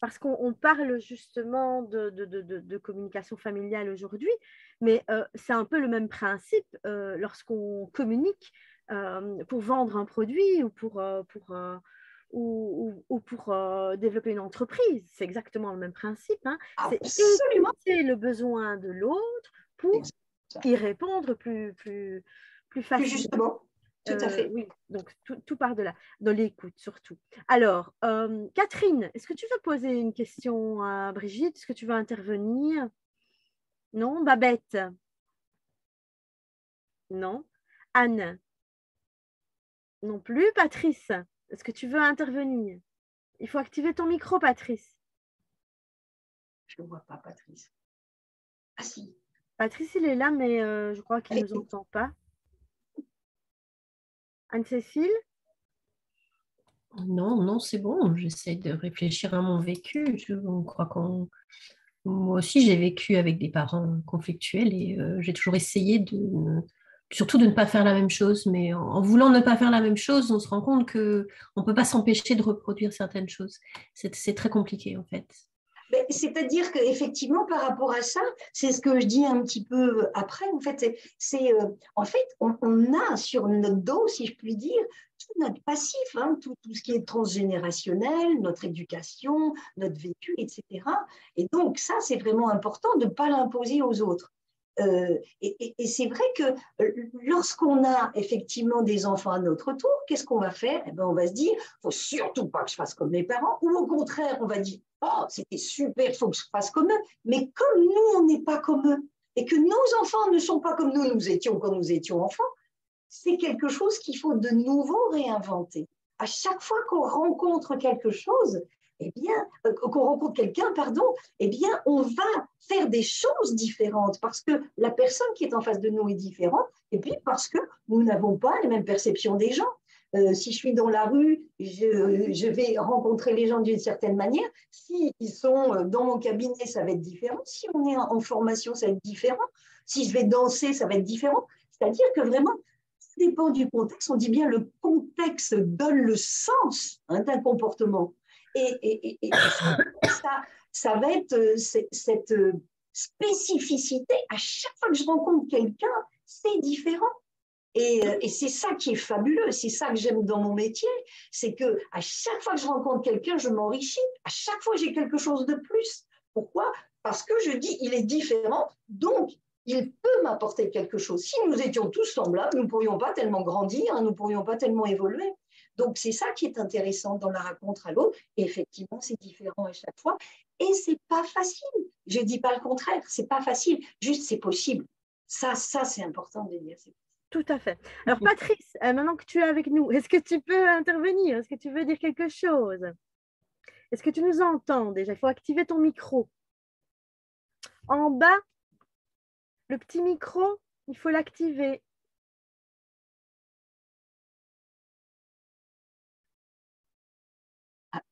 Parce qu'on parle justement de, communication familiale aujourd'hui, mais euh, c'est un peu le même principe euh, lorsqu'on communique pour vendre un produit ou pour, pour ou, ou, pour euh, développer une entreprise. C'est exactement le même principe. Hein. C'est le besoin de l'autre pour y répondre plus, plus, plus facilement. justement. Tout à fait. Euh, oui, donc tout, tout, part de là, dans l'écoute surtout. Alors, euh, Catherine, est-ce que tu veux poser une question à Brigitte? Est-ce que tu veux intervenir? Non? Babette? Non? Anne? Non plus, Patrice? Est-ce que tu veux intervenir? Il faut activer ton micro, Patrice. Je ne vois pas, Patrice. Ah si. Patrice, il est là, mais euh, je crois qu'il ne nous entend pas. Anne-Cécile? Non, non, c'est bon. J'essaie de réfléchir à mon vécu. Je crois qu'on. Moi aussi, j'ai vécu avec des parents conflictuels et euh, j'ai toujours essayé de, surtout de ne pas faire la même chose. Mais en, voulant ne pas faire la même chose, on se rend compte qu'on ne peut pas s'empêcher de reproduire certaines choses. C'est très compliqué en fait. C'est-à-dire qu'effectivement, par rapport à ça, c'est ce que je dis un petit peu après. En fait, c'est euh, en fait, on, a sur notre dos, si je puis dire, tout notre passif, hein, tout, ce qui est transgénérationnel, notre éducation, notre vécu, etc. Et donc, ça, c'est vraiment important de ne pas l'imposer aux autres. Euh, et, c'est vrai que euh, lorsqu'on a effectivement des enfants à notre tour, qu'est-ce qu'on va faire? Eh ben, On va se dire, il faut surtout pas que je fasse comme mes parents, ou au contraire, on va dire, oh, c'était super, il faut que je fasse comme eux. Mais comme nous, on n'est pas comme eux, et que nos enfants ne sont pas comme nous, nous étions quand nous étions enfants, c'est quelque chose qu'il faut de nouveau réinventer. À chaque fois qu'on rencontre quelque chose, eh bien, euh, qu'on rencontre quelqu'un, pardon, eh bien, on va faire des choses différentes parce que la personne qui est en face de nous est différente et puis parce que nous n'avons pas les mêmes perceptions des gens. Euh, si je suis dans la rue, je, vais rencontrer les gens d'une certaine manière. S'ils sont euh, dans mon cabinet, ça va être différent. Si on est en, formation, ça va être différent. Si je vais danser, ça va être différent. C'est-à-dire que vraiment, ça dépend du contexte. On dit bien le contexte donne le sens hein, d'un comportement. Et, ça, ça, va être euh, cette euh, spécificité. À chaque fois que je rencontre quelqu'un, c'est différent. Euh, et, c'est ça qui est fabuleux, c'est ça que j'aime dans mon métier, c'est que à chaque fois que je rencontre quelqu'un, je m'enrichis. À chaque fois, j'ai quelque chose de plus. Pourquoi? Parce que je dis, il est différent, donc il peut m'apporter quelque chose. Si nous étions tous semblables, nous ne pourrions pas tellement grandir, hein, nous ne pourrions pas tellement évoluer. Donc, c'est ça qui est intéressant dans la rencontre à l'autre. Effectivement, c'est différent à chaque fois. Et c'est pas facile. Je dis pas le contraire, c'est pas facile. Juste, c'est possible. Ça, ça, c'est important de dire. Tout à fait. Alors, Patrice, euh, maintenant que tu es avec nous, est-ce que tu peux intervenir? Est-ce que tu veux dire quelque chose? Est-ce que tu nous entends déjà? Il faut activer ton micro. En bas, le petit micro, il faut l'activer.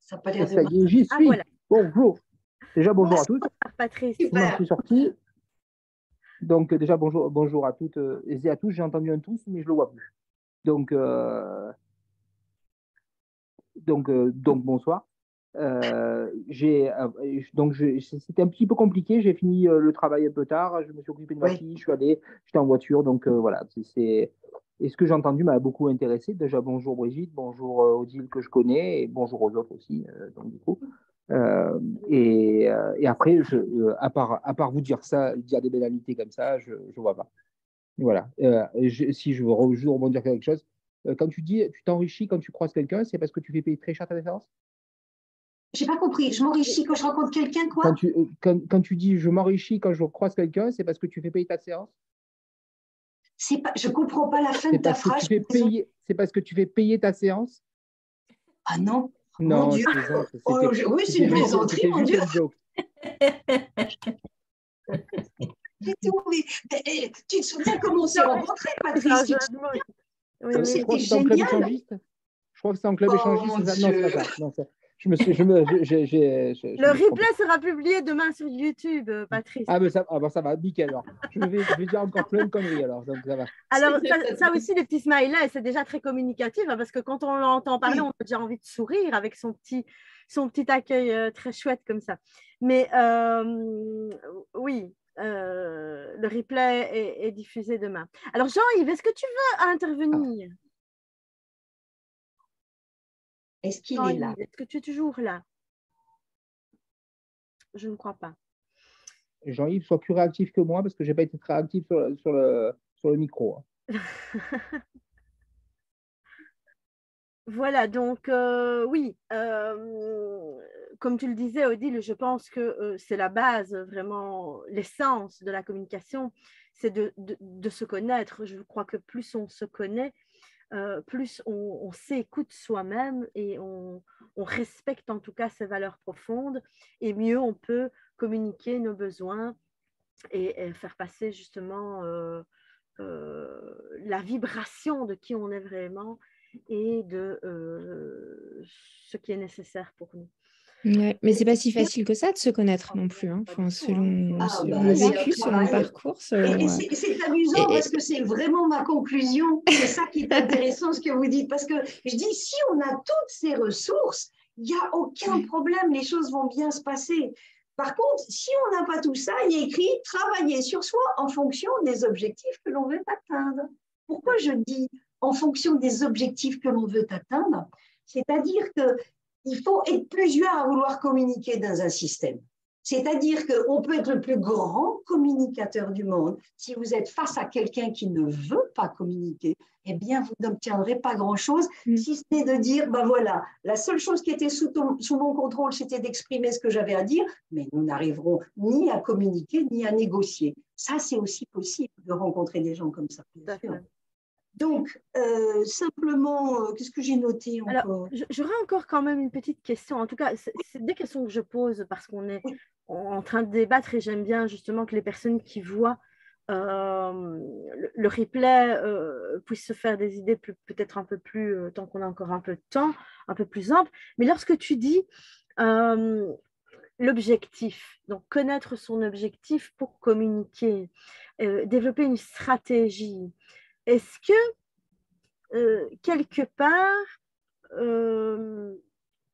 Ça pas l'air de J'y ah, suis. Bonjour. Déjà, bonjour à tous. Patrice. Je suis sorti. Donc, déjà, bonjour, bonjour à toutes et à tous. J'ai entendu un tous, mais je ne le vois plus. Donc, euh, donc, euh, donc bonsoir. Euh, j'ai, donc, c'était un petit peu compliqué. J'ai fini le travail un peu tard. Je me suis occupé de ma fille. Je suis allé. J'étais en voiture. Donc, voilà. C'est, et ce que j'ai entendu m'a beaucoup intéressé. Déjà, bonjour Brigitte, bonjour euh, Odile que je connais, et bonjour aux autres aussi. Euh, donc, du coup. Euh, et, et, après, je, à, part, à part vous dire ça, dire des banalités comme ça, je ne vois pas. Voilà. si je veux rebondir quelque chose, quand tu dis tu t'enrichis quand tu croises quelqu'un, c'est parce que tu fais payer très cher ta référence? J'ai pas compris. Je m'enrichis quand je rencontre quelqu'un, quoi? Quand tu, quand, quand tu dis je m'enrichis quand je croise quelqu'un, c'est parce que tu fais payer ta séance pas, je ne comprends pas la fin de ta phrase. C'est parce que tu fais payer ta séance? Ah non Non, Dieu. Oh, oui, c'est une plaisanterie, mon Dieu. [LAUGHS] Tu te souviens comment on s'est rencontrés, Patrice? C'était génial. Je crois que c'est en club échangiste. Non, c'est pas ça. Non, je me suis, je me, le replay sera publié demain sur YouTube, euh, Patrice. Ah, mais ça, ah, ça va, nickel alors. Je vais, je vais dire encore plein de conneries alors. Donc ça, va. alors ça, aussi, les petits smileys, c'est déjà très communicatif hein, parce que quand on l'entend parler, on a déjà envie de sourire avec son petit, son petit accueil euh, très chouette comme ça. Mais euh, oui, le replay est, est, diffusé demain. Alors Jean-Yves, est-ce que tu veux intervenir? Est-ce qu'il est là? Est-ce que tu es toujours là? Je ne crois pas. Jean-Yves, sois plus réactif que moi parce que je n'ai pas été très actif sur, le, micro. Hein. [LAUGHS] voilà, donc euh, oui, euh, comme tu le disais, Odile, je pense que euh, c'est la base, vraiment, l'essence de la communication, c'est de, se connaître. Je crois que plus on se connaît, euh, plus on, s'écoute soi-même et on, respecte en tout cas ses valeurs profondes, et mieux on peut communiquer nos besoins et, faire passer justement euh, euh, la vibration de qui on est vraiment et de ce qui est nécessaire pour nous. Ouais, mais c'est pas si facile que ça de se connaître non plus, hein. enfin, selon, ah, selon bah, vécu, selon le parcours. C'est amusant parce que c'est vraiment ma conclusion. C'est ça qui est intéressant ce que vous dites. Parce que je dis, si on a toutes ces ressources, il n'y a aucun problème, les choses vont bien se passer. Par contre, si on n'a pas tout ça, il y a écrit travailler sur soi en fonction des objectifs que l'on veut atteindre. Pourquoi je dis en fonction des objectifs que l'on veut atteindre C'est-à-dire que il faut être plusieurs à vouloir communiquer dans un système. C'est-à-dire qu'on peut être le plus grand communicateur du monde. Si vous êtes face à quelqu'un qui ne veut pas communiquer, eh bien, vous n'obtiendrez pas grand-chose, mm. si ce n'est de dire, ben voilà, la seule chose qui était sous, sous mon contrôle, c'était d'exprimer ce que j'avais à dire, mais nous n'arriverons ni à communiquer, ni à négocier. Ça, c'est aussi possible de rencontrer des gens comme ça. Donc, euh, simplement, euh, qu'est-ce que j'ai noté encore? J'aurais encore quand même une petite question. En tout cas, c'est des questions que je pose parce qu'on est en train de débattre et j'aime bien justement que les personnes qui voient euh, le, replay puissent se faire des idées peut-être un peu plus, tant qu'on a encore un peu de temps, un peu plus ample. Mais lorsque tu dis l'objectif, donc connaître son objectif pour communiquer, développer une stratégie, est-ce que euh, quelque part, euh,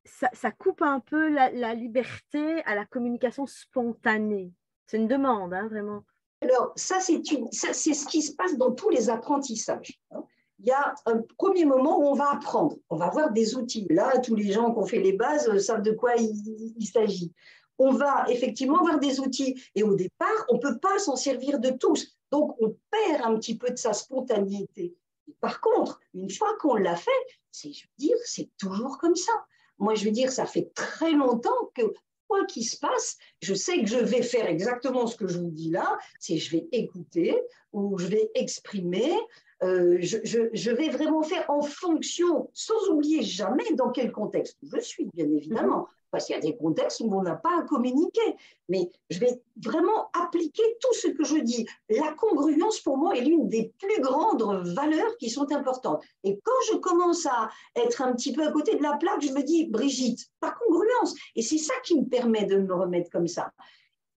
ça, coupe un peu la, liberté à la communication spontanée? C'est une demande, hein, vraiment. Alors, ça, c'est ce qui se passe dans tous les apprentissages. Hein. Il y a un premier moment où on va apprendre, on va avoir des outils. Là, tous les gens qui ont fait les bases euh, savent de quoi il s'agit on va effectivement avoir des outils. Et au départ, on ne peut pas s'en servir de tous. Donc, on perd un petit peu de sa spontanéité. Par contre, une fois qu'on l'a fait, c'est, dire, c'est toujours comme ça. Moi, je veux dire, ça fait très longtemps que quoi qu'il se passe, je sais que je vais faire exactement ce que je vous dis là, c'est je vais écouter ou je vais exprimer, euh, je, je, vais vraiment faire en fonction, sans oublier jamais dans quel contexte je suis, bien évidemment parce qu'il y a des contextes où on n'a pas à communiquer. Mais je vais vraiment appliquer tout ce que je dis. La congruence, pour moi, est l'une des plus grandes valeurs qui sont importantes. Et quand je commence à être un petit peu à côté de la plaque, je me dis, Brigitte, pas congruence. Et c'est ça qui me permet de me remettre comme ça.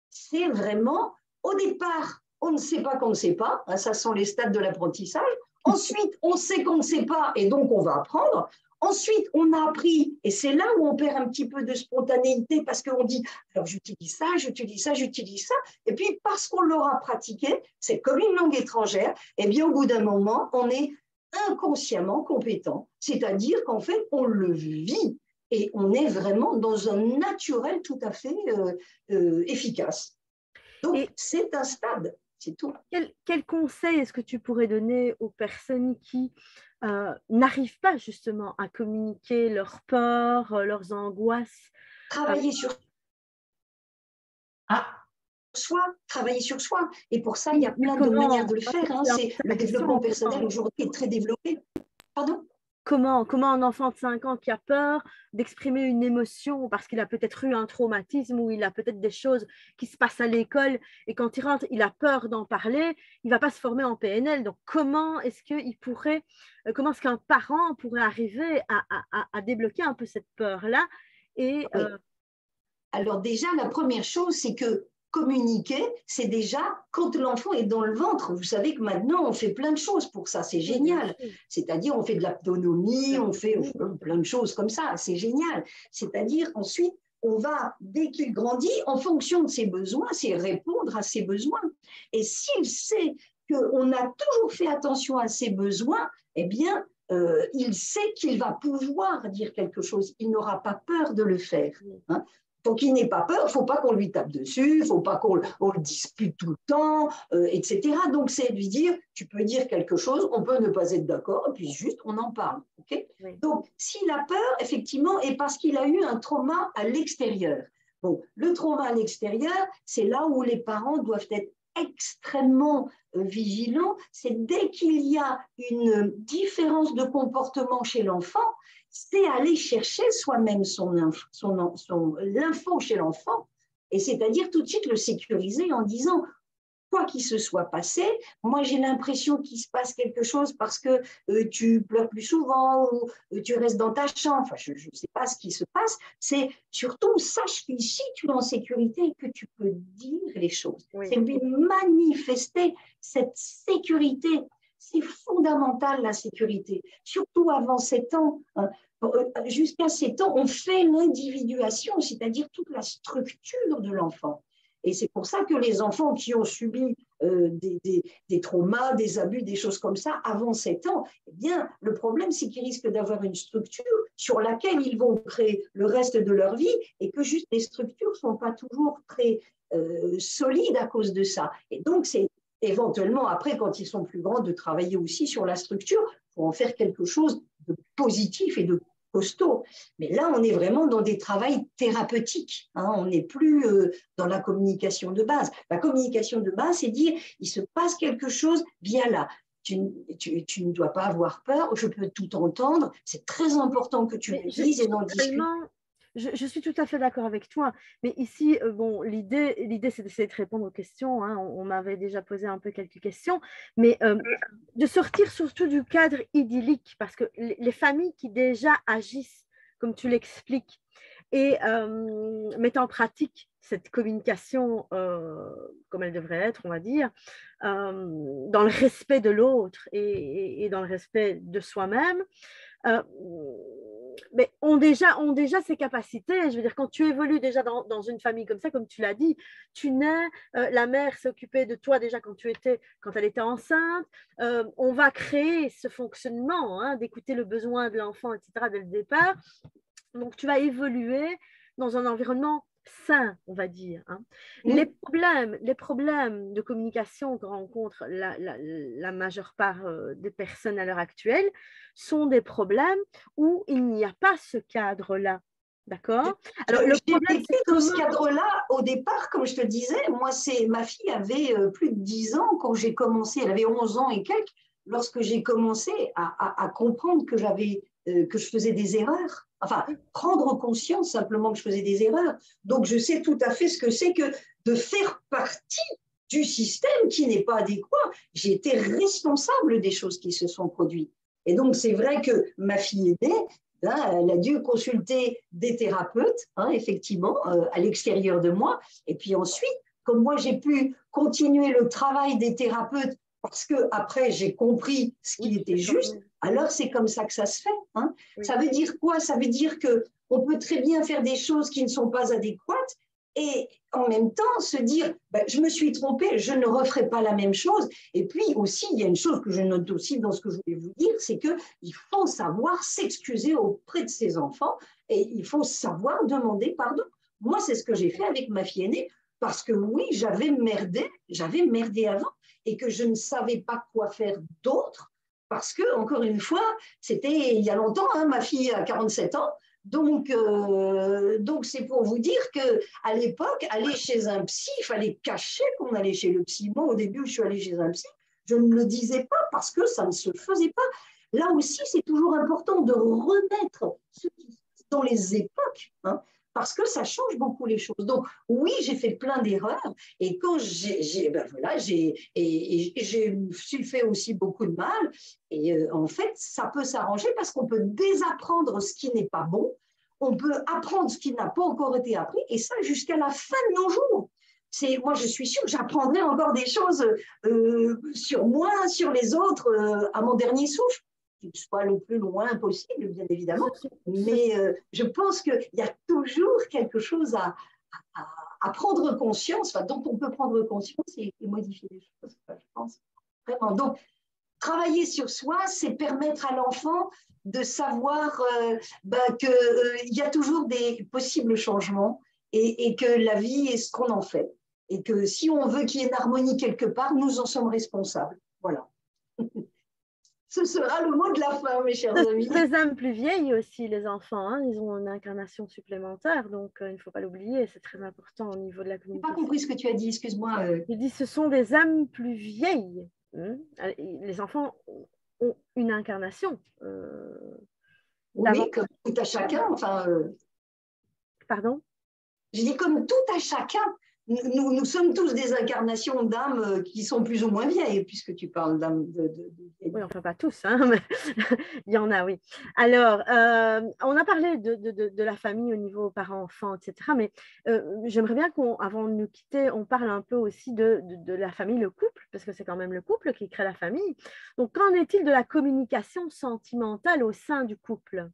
C'est vraiment, au départ, on ne sait pas qu'on ne sait pas. Ça sont les stades de l'apprentissage. Ensuite, on sait qu'on ne sait pas et donc on va apprendre. Ensuite, on a appris, et c'est là où on perd un petit peu de spontanéité parce qu'on dit, alors j'utilise ça, j'utilise ça, j'utilise ça. Et puis, parce qu'on l'aura pratiqué, c'est comme une langue étrangère, et eh bien au bout d'un moment, on est inconsciemment compétent. C'est-à-dire qu'en fait, on le vit et on est vraiment dans un naturel tout à fait euh, euh, efficace. Donc, c'est un stade, c'est tout. Quel, quel conseil est-ce que tu pourrais donner aux personnes qui euh, n'arrivent pas justement à communiquer leurs peurs, euh, leurs angoisses. Travailler sur ah. soi, travailler sur soi. Et pour ça, il y a plein de manières de le faire. Hein. C'est le développement personnel aujourd'hui est très développé. Pardon? Comment, comment un enfant de 5 ans qui a peur d'exprimer une émotion parce qu'il a peut-être eu un traumatisme ou il a peut-être des choses qui se passent à l'école et quand il rentre, il a peur d'en parler, il va pas se former en PNL. Donc comment est-ce qu'il pourrait, euh, comment est-ce qu'un parent pourrait arriver à, débloquer un peu cette peur-là et, euh, Alors déjà, la première chose, c'est que communiquer, c'est déjà quand l'enfant est dans le ventre. Vous savez que maintenant, on fait plein de choses pour ça, c'est génial. C'est-à-dire, on fait de l'autonomie, on fait plein de choses comme ça, c'est génial. C'est-à-dire, ensuite, on va, dès qu'il grandit, en fonction de ses besoins, c'est répondre à ses besoins. Et s'il sait qu'on a toujours fait attention à ses besoins, eh bien, euh, il sait qu'il va pouvoir dire quelque chose. Il n'aura pas peur de le faire. Hein faut qu'il n'ait pas peur, il ne faut pas qu'on lui tape dessus, il ne faut pas qu'on le dispute tout le temps, euh, etc. Donc, c'est lui dire, tu peux dire quelque chose, on peut ne pas être d'accord, et puis juste, on en parle. Donc, s'il a peur, effectivement, et parce qu'il a eu un trauma à l'extérieur. Bon, le trauma à l'extérieur, c'est là où les parents doivent être extrêmement euh, vigilants, c'est dès qu'il y a une différence de comportement chez l'enfant, c'est aller chercher soi-même son, son, son l'info chez l'enfant, et c'est-à-dire tout de suite le sécuriser en disant quoi qu'il se soit passé, moi j'ai l'impression qu'il se passe quelque chose parce que euh, tu pleures plus souvent ou euh, tu restes dans ta chambre, enfin je ne sais pas ce qui se passe, c'est surtout sache qu'ici tu es en sécurité et que tu peux dire les choses. C'est lui manifester cette sécurité. C'est fondamental la sécurité, surtout avant 7 ans. Hein. Euh, jusqu'à 7 ans, on fait l'individuation, c'est-à-dire toute la structure de l'enfant. Et c'est pour ça que les enfants qui ont subi euh, des, traumas, des abus, des choses comme ça avant 7 ans, eh bien, le problème, c'est qu'ils risquent d'avoir une structure sur laquelle ils vont créer le reste de leur vie et que juste les structures ne sont pas toujours très euh, solides à cause de ça. Et donc, c'est éventuellement, après, quand ils sont plus grands, de travailler aussi sur la structure pour en faire quelque chose de positif et de costaud. Mais là, on est vraiment dans des travails thérapeutiques. Hein. On n'est plus euh, dans la communication de base. La communication de base, c'est dire, il se passe quelque chose, bien là. Tu, ne dois pas avoir peur, je peux tout entendre. C'est très important que tu le dises et n'en discutes je, suis tout à fait d'accord avec toi. Mais ici, euh, bon, l'idée, l'idée, c'est d'essayer de répondre aux questions. Hein. On, m'avait déjà posé un peu quelques questions, mais euh, de sortir surtout du cadre idyllique, parce que les, familles qui déjà agissent, comme tu l'expliques, et euh, mettent en pratique cette communication comme elle devrait être, on va dire, dans le respect de l'autre et, et, dans le respect de soi-même, mais ont déjà, ont déjà ces capacités. Je veux dire, quand tu évolues déjà dans, une famille comme ça, comme tu l'as dit, tu nais, euh, la mère s'occupait de toi déjà quand tu étais, quand elle était enceinte. Euh, on va créer ce fonctionnement hein, d'écouter le besoin de l'enfant, etc. dès le départ. Donc, tu vas évoluer dans un environnement sain, on va dire. Hein. Les, problèmes, les problèmes de communication que rencontre la, majeure part euh, des personnes à l'heure actuelle sont des problèmes où il n'y a pas ce cadre-là. D'accord? Alors, le problème, dans ce cadre-là, au départ, comme je te disais, moi, c'est ma fille avait euh, plus de 10 ans quand j'ai commencé, elle avait 11 ans et quelques, lorsque j'ai commencé à, comprendre que j'avais euh, que je faisais des erreurs enfin, prendre conscience simplement que je faisais des erreurs. Donc, je sais tout à fait ce que c'est que de faire partie du système qui n'est pas adéquat. J'ai été responsable des choses qui se sont produites. Et donc, c'est vrai que ma fille aînée, hein, elle a dû consulter des thérapeutes, hein, effectivement, euh, à l'extérieur de moi. Et puis ensuite, comme moi, j'ai pu continuer le travail des thérapeutes parce que après j'ai compris ce qui était juste, alors c'est comme ça que ça se fait. Hein. Ça veut dire quoi? Ça veut dire que on peut très bien faire des choses qui ne sont pas adéquates et en même temps se dire ben, je me suis trompée, je ne referai pas la même chose. Et puis aussi, il y a une chose que je note aussi dans ce que je voulais vous dire, c'est qu'il faut savoir s'excuser auprès de ses enfants et il faut savoir demander pardon. Moi, c'est ce que j'ai fait avec ma fille aînée parce que oui, j'avais merdé, j'avais merdé avant et que je ne savais pas quoi faire d'autre parce que, encore une fois, c'était il y a longtemps, hein, ma fille a 47 ans, donc, euh, donc c'est pour vous dire que à l'époque, aller chez un psy, il fallait cacher qu'on allait chez le psy. Moi, au début, je suis allée chez un psy, je ne le disais pas parce que ça ne se faisait pas. Là aussi, c'est toujours important de remettre ce qui dans les époques. Hein, parce que ça change beaucoup les choses. Donc oui, j'ai fait plein d'erreurs et quand j'ai, ben voilà, j'ai et, j'ai fait aussi beaucoup de mal. Et euh, en fait, ça peut s'arranger parce qu'on peut désapprendre ce qui n'est pas bon, on peut apprendre ce qui n'a pas encore été appris et ça jusqu'à la fin de nos jours. C'est, moi, je suis sûre que j'apprendrai encore des choses euh, sur moi, sur les autres, euh, à mon dernier souffle soit le plus loin possible, bien évidemment. Mais euh, je pense qu'il y a toujours quelque chose à, à, prendre conscience, enfin, dont on peut prendre conscience et, modifier les choses, je pense. Vraiment. Donc, travailler sur soi, c'est permettre à l'enfant de savoir euh, bah, qu'il euh, y a toujours des possibles changements et, et, que la vie est ce qu'on en fait. Et que si on veut qu'il y ait une harmonie quelque part, nous en sommes responsables. Voilà. Ce sera le mot de la fin, mes chers amis. Les âmes plus vieilles aussi, les enfants, hein, ils ont une incarnation supplémentaire, donc euh, il ne faut pas l'oublier, c'est très important au niveau de la Je n'ai communication. pas compris ce que tu as dit, excuse-moi. euh. Je dis, ce sont des âmes plus vieilles. hein. Les enfants ont une incarnation. euh, Oui, comme tout à chacun. Enfin, euh, Pardon? Je dis comme tout à chacun. Nous, sommes tous des incarnations d'âmes euh, qui sont plus ou moins vieilles, puisque tu parles d'âmes de, de- de- Oui, enfin pas tous, hein, [LAUGHS] mais il y en a, oui. Alors, euh, on a parlé de, de- la famille au niveau parents-enfants, etc. Mais euh, j'aimerais bien qu'avant de nous quitter, on parle un peu aussi de la famille, le couple, parce que c'est quand même le couple qui crée la famille. Donc, qu'en est-il de la communication sentimentale au sein du couple?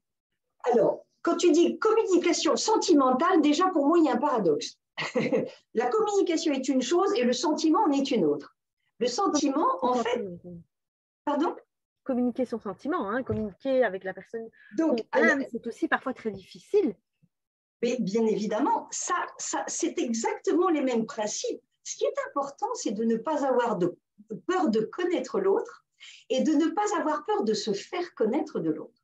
Alors, quand tu dis communication sentimentale, déjà pour moi, il y a un paradoxe. [LAUGHS] La communication est une chose et le sentiment en est une autre. Le sentiment, en fait, pardon? Communiquer son sentiment, hein, communiquer avec la personne Donc, c'est aussi parfois très difficile. Mais bien évidemment, ça, ça, c'est exactement les mêmes principes. Ce qui est important, c'est de ne pas avoir de peur de connaître l'autre et de ne pas avoir peur de se faire connaître de l'autre.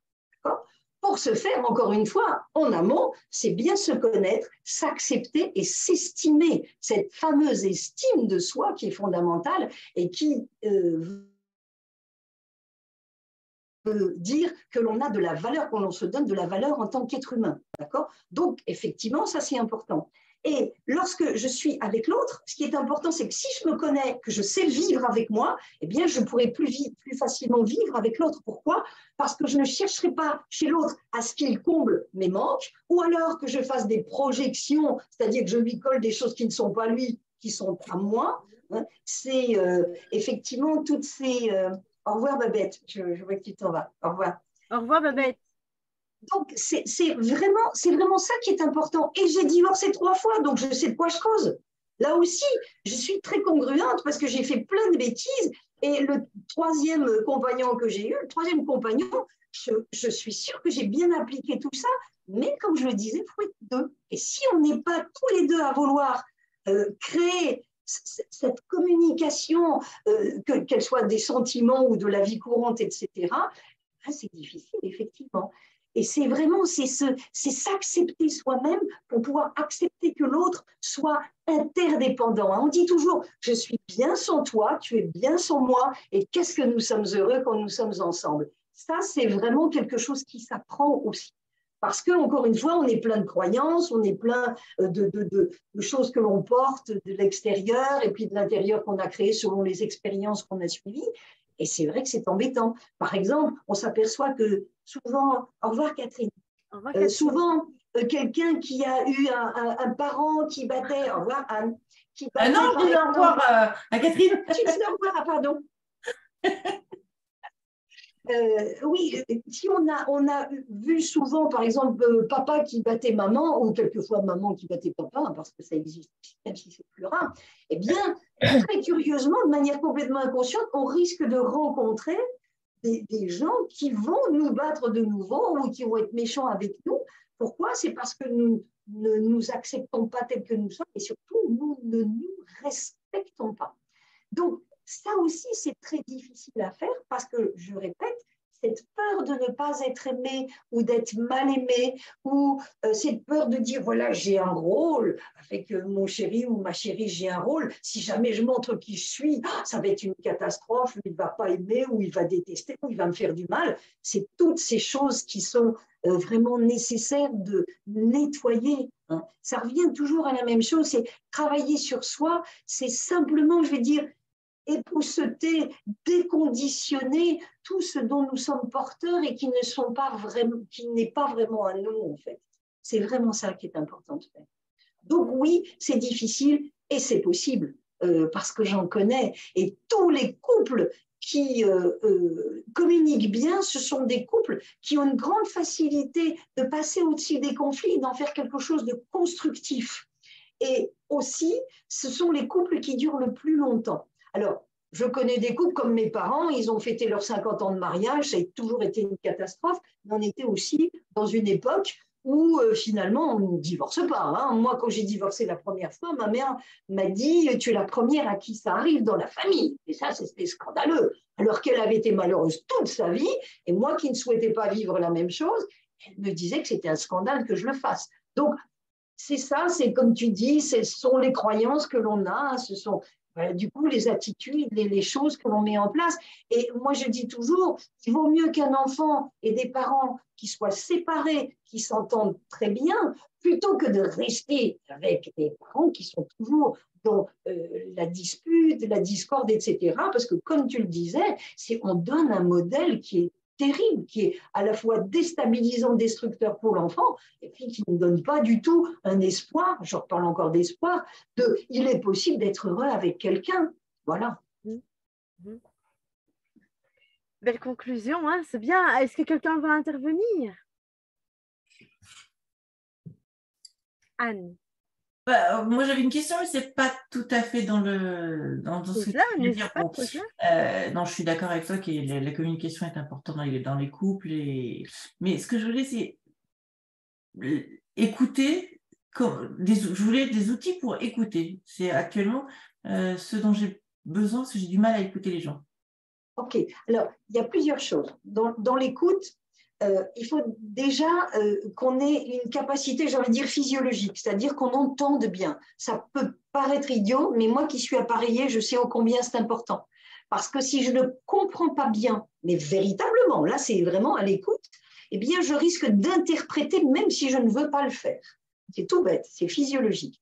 Pour ce faire, encore une fois, en amont, c'est bien se connaître, s'accepter et s'estimer. Cette fameuse estime de soi qui est fondamentale et qui euh, veut dire que l'on a de la valeur, qu'on se donne de la valeur en tant qu'être humain. Donc, effectivement, ça, c'est important. Et lorsque je suis avec l'autre, ce qui est important, c'est que si je me connais, que je sais vivre avec moi, eh bien, je pourrai plus, facilement vivre avec l'autre. Pourquoi? Parce que je ne chercherai pas chez l'autre à ce qu'il comble mes manques, ou alors que je fasse des projections, c'est-à-dire que je lui colle des choses qui ne sont pas lui, qui sont à moi. hein. C'est euh, effectivement toutes ces... euh, Au revoir, Babette. Je, je vois que tu t'en vas. Au revoir. Au revoir, Babette. Donc, c'est vraiment, vraiment ça qui est important. Et j'ai divorcé trois fois, donc je sais de quoi je cause. Là aussi, je suis très congruente parce que j'ai fait plein de bêtises. Et le troisième compagnon que j'ai eu, le troisième compagnon, je, je suis sûre que j'ai bien appliqué tout ça. Mais comme je le disais, il faut être deux. Et si on n'est pas tous les deux à vouloir euh, créer cette communication, euh, que- qu'elle soit des sentiments ou de la vie courante, etc., ben, c'est difficile, effectivement. Et c'est vraiment, c'est s'accepter soi-même pour pouvoir accepter que l'autre soit interdépendant. On dit toujours, je suis bien sans toi, tu es bien sans moi, et qu'est-ce que nous sommes heureux quand nous sommes ensemble. Ça, c'est vraiment quelque chose qui s'apprend aussi. Parce que, encore une fois, on est plein de croyances, on est plein euh, de, de- de- de choses que l'on porte de l'extérieur et puis de l'intérieur qu'on a créé selon les expériences qu'on a suivies. Et c'est vrai que c'est embêtant. Par exemple, on s'aperçoit que souvent, au revoir Catherine, Au revoir, Euh, Catherine. souvent, euh, quelqu'un qui a eu un, un- un parent qui battait, au revoir Anne, qui Ah battait, non, par je dis au revoir euh, à Catherine. [LAUGHS] tu dis au revoir, ah, pardon. [LAUGHS] Euh, oui, si on a, on a vu souvent, par exemple, euh, papa qui battait maman, ou quelquefois maman qui battait papa, hein, parce que ça existe, même si c'est plus rare, eh bien, très curieusement, de manière complètement inconsciente, on risque de rencontrer des, gens qui vont nous battre de nouveau ou qui vont être méchants avec nous. Pourquoi? C'est parce que nous ne nous acceptons pas tels que nous sommes et surtout, nous ne nous respectons pas. Donc, ça aussi, c'est très difficile à faire parce que, je répète, cette peur de ne pas être aimé ou d'être mal aimé ou euh, cette peur de dire, voilà, j'ai un rôle avec euh, mon chéri ou ma chérie, j'ai un rôle. Si jamais je montre qui je suis, ah, ça va être une catastrophe, il ne va pas aimer ou il va détester ou il va me faire du mal. C'est toutes ces choses qui sont euh, vraiment nécessaires de nettoyer. hein. Ça revient toujours à la même chose, c'est travailler sur soi, c'est simplement, je vais dire, épousseter, déconditionner tout ce dont nous sommes porteurs et qui ne pas vraiment, n'est pas vraiment à nous en fait. C'est vraiment ça qui est important de faire. Donc oui, c'est difficile et c'est possible euh, parce que j'en connais et tous les couples qui euh, euh, communiquent bien, ce sont des couples qui ont une grande facilité de passer au-dessus des conflits et d'en faire quelque chose de constructif. Et aussi, ce sont les couples qui durent le plus longtemps. Alors, je connais des couples comme mes parents, ils ont fêté leurs 50 ans de mariage, ça a toujours été une catastrophe, mais on était aussi dans une époque où euh, finalement on ne divorce pas. Hein. Moi, quand j'ai divorcé la première fois, ma mère m'a dit Tu es la première à qui ça arrive dans la famille. Et ça, c'était scandaleux. Alors qu'elle avait été malheureuse toute sa vie, et moi qui ne souhaitais pas vivre la même chose, elle me disait que c'était un scandale que je le fasse. Donc, c'est ça, c'est comme tu dis, ce sont les croyances que l'on a, ce sont du coup, les attitudes, les, les choses que l'on met en place. Et moi, je dis toujours, il vaut mieux qu'un enfant ait des parents qui soient séparés, qui s'entendent très bien, plutôt que de rester avec des parents qui sont toujours dans euh, la dispute, la discorde, etc. Parce que, comme tu le disais, on donne un modèle qui est terrible, qui est à la fois déstabilisant, destructeur pour l'enfant, et puis qui ne donne pas du tout un espoir, je reparle encore d'espoir, de il est possible d'être heureux avec quelqu'un. Voilà. Mmh. Mmh. Belle conclusion, hein c'est bien. Est-ce que quelqu'un va intervenir? Anne. Bah, moi, j'avais une question, mais c'est pas tout à fait dans le dans, ce que je dire. Euh, non, je suis d'accord avec toi que la, communication est importante dans les, dans les couples. Et... Mais ce que je voulais, c'est écouter. Des, je voulais des outils pour écouter. C'est actuellement euh, ce dont j'ai besoin, parce que j'ai du mal à écouter les gens. Ok, alors il y a plusieurs choses. Dans, dans l'écoute, euh, il faut déjà euh, qu'on ait une capacité, j'ai envie de dire, physiologique, c'est-à-dire qu'on entende bien. Ça peut paraître idiot, mais moi qui suis appareillée, je sais ô combien c'est important. Parce que si je ne comprends pas bien, mais véritablement, là c'est vraiment à l'écoute, eh bien je risque d'interpréter même si je ne veux pas le faire. C'est tout bête, c'est physiologique.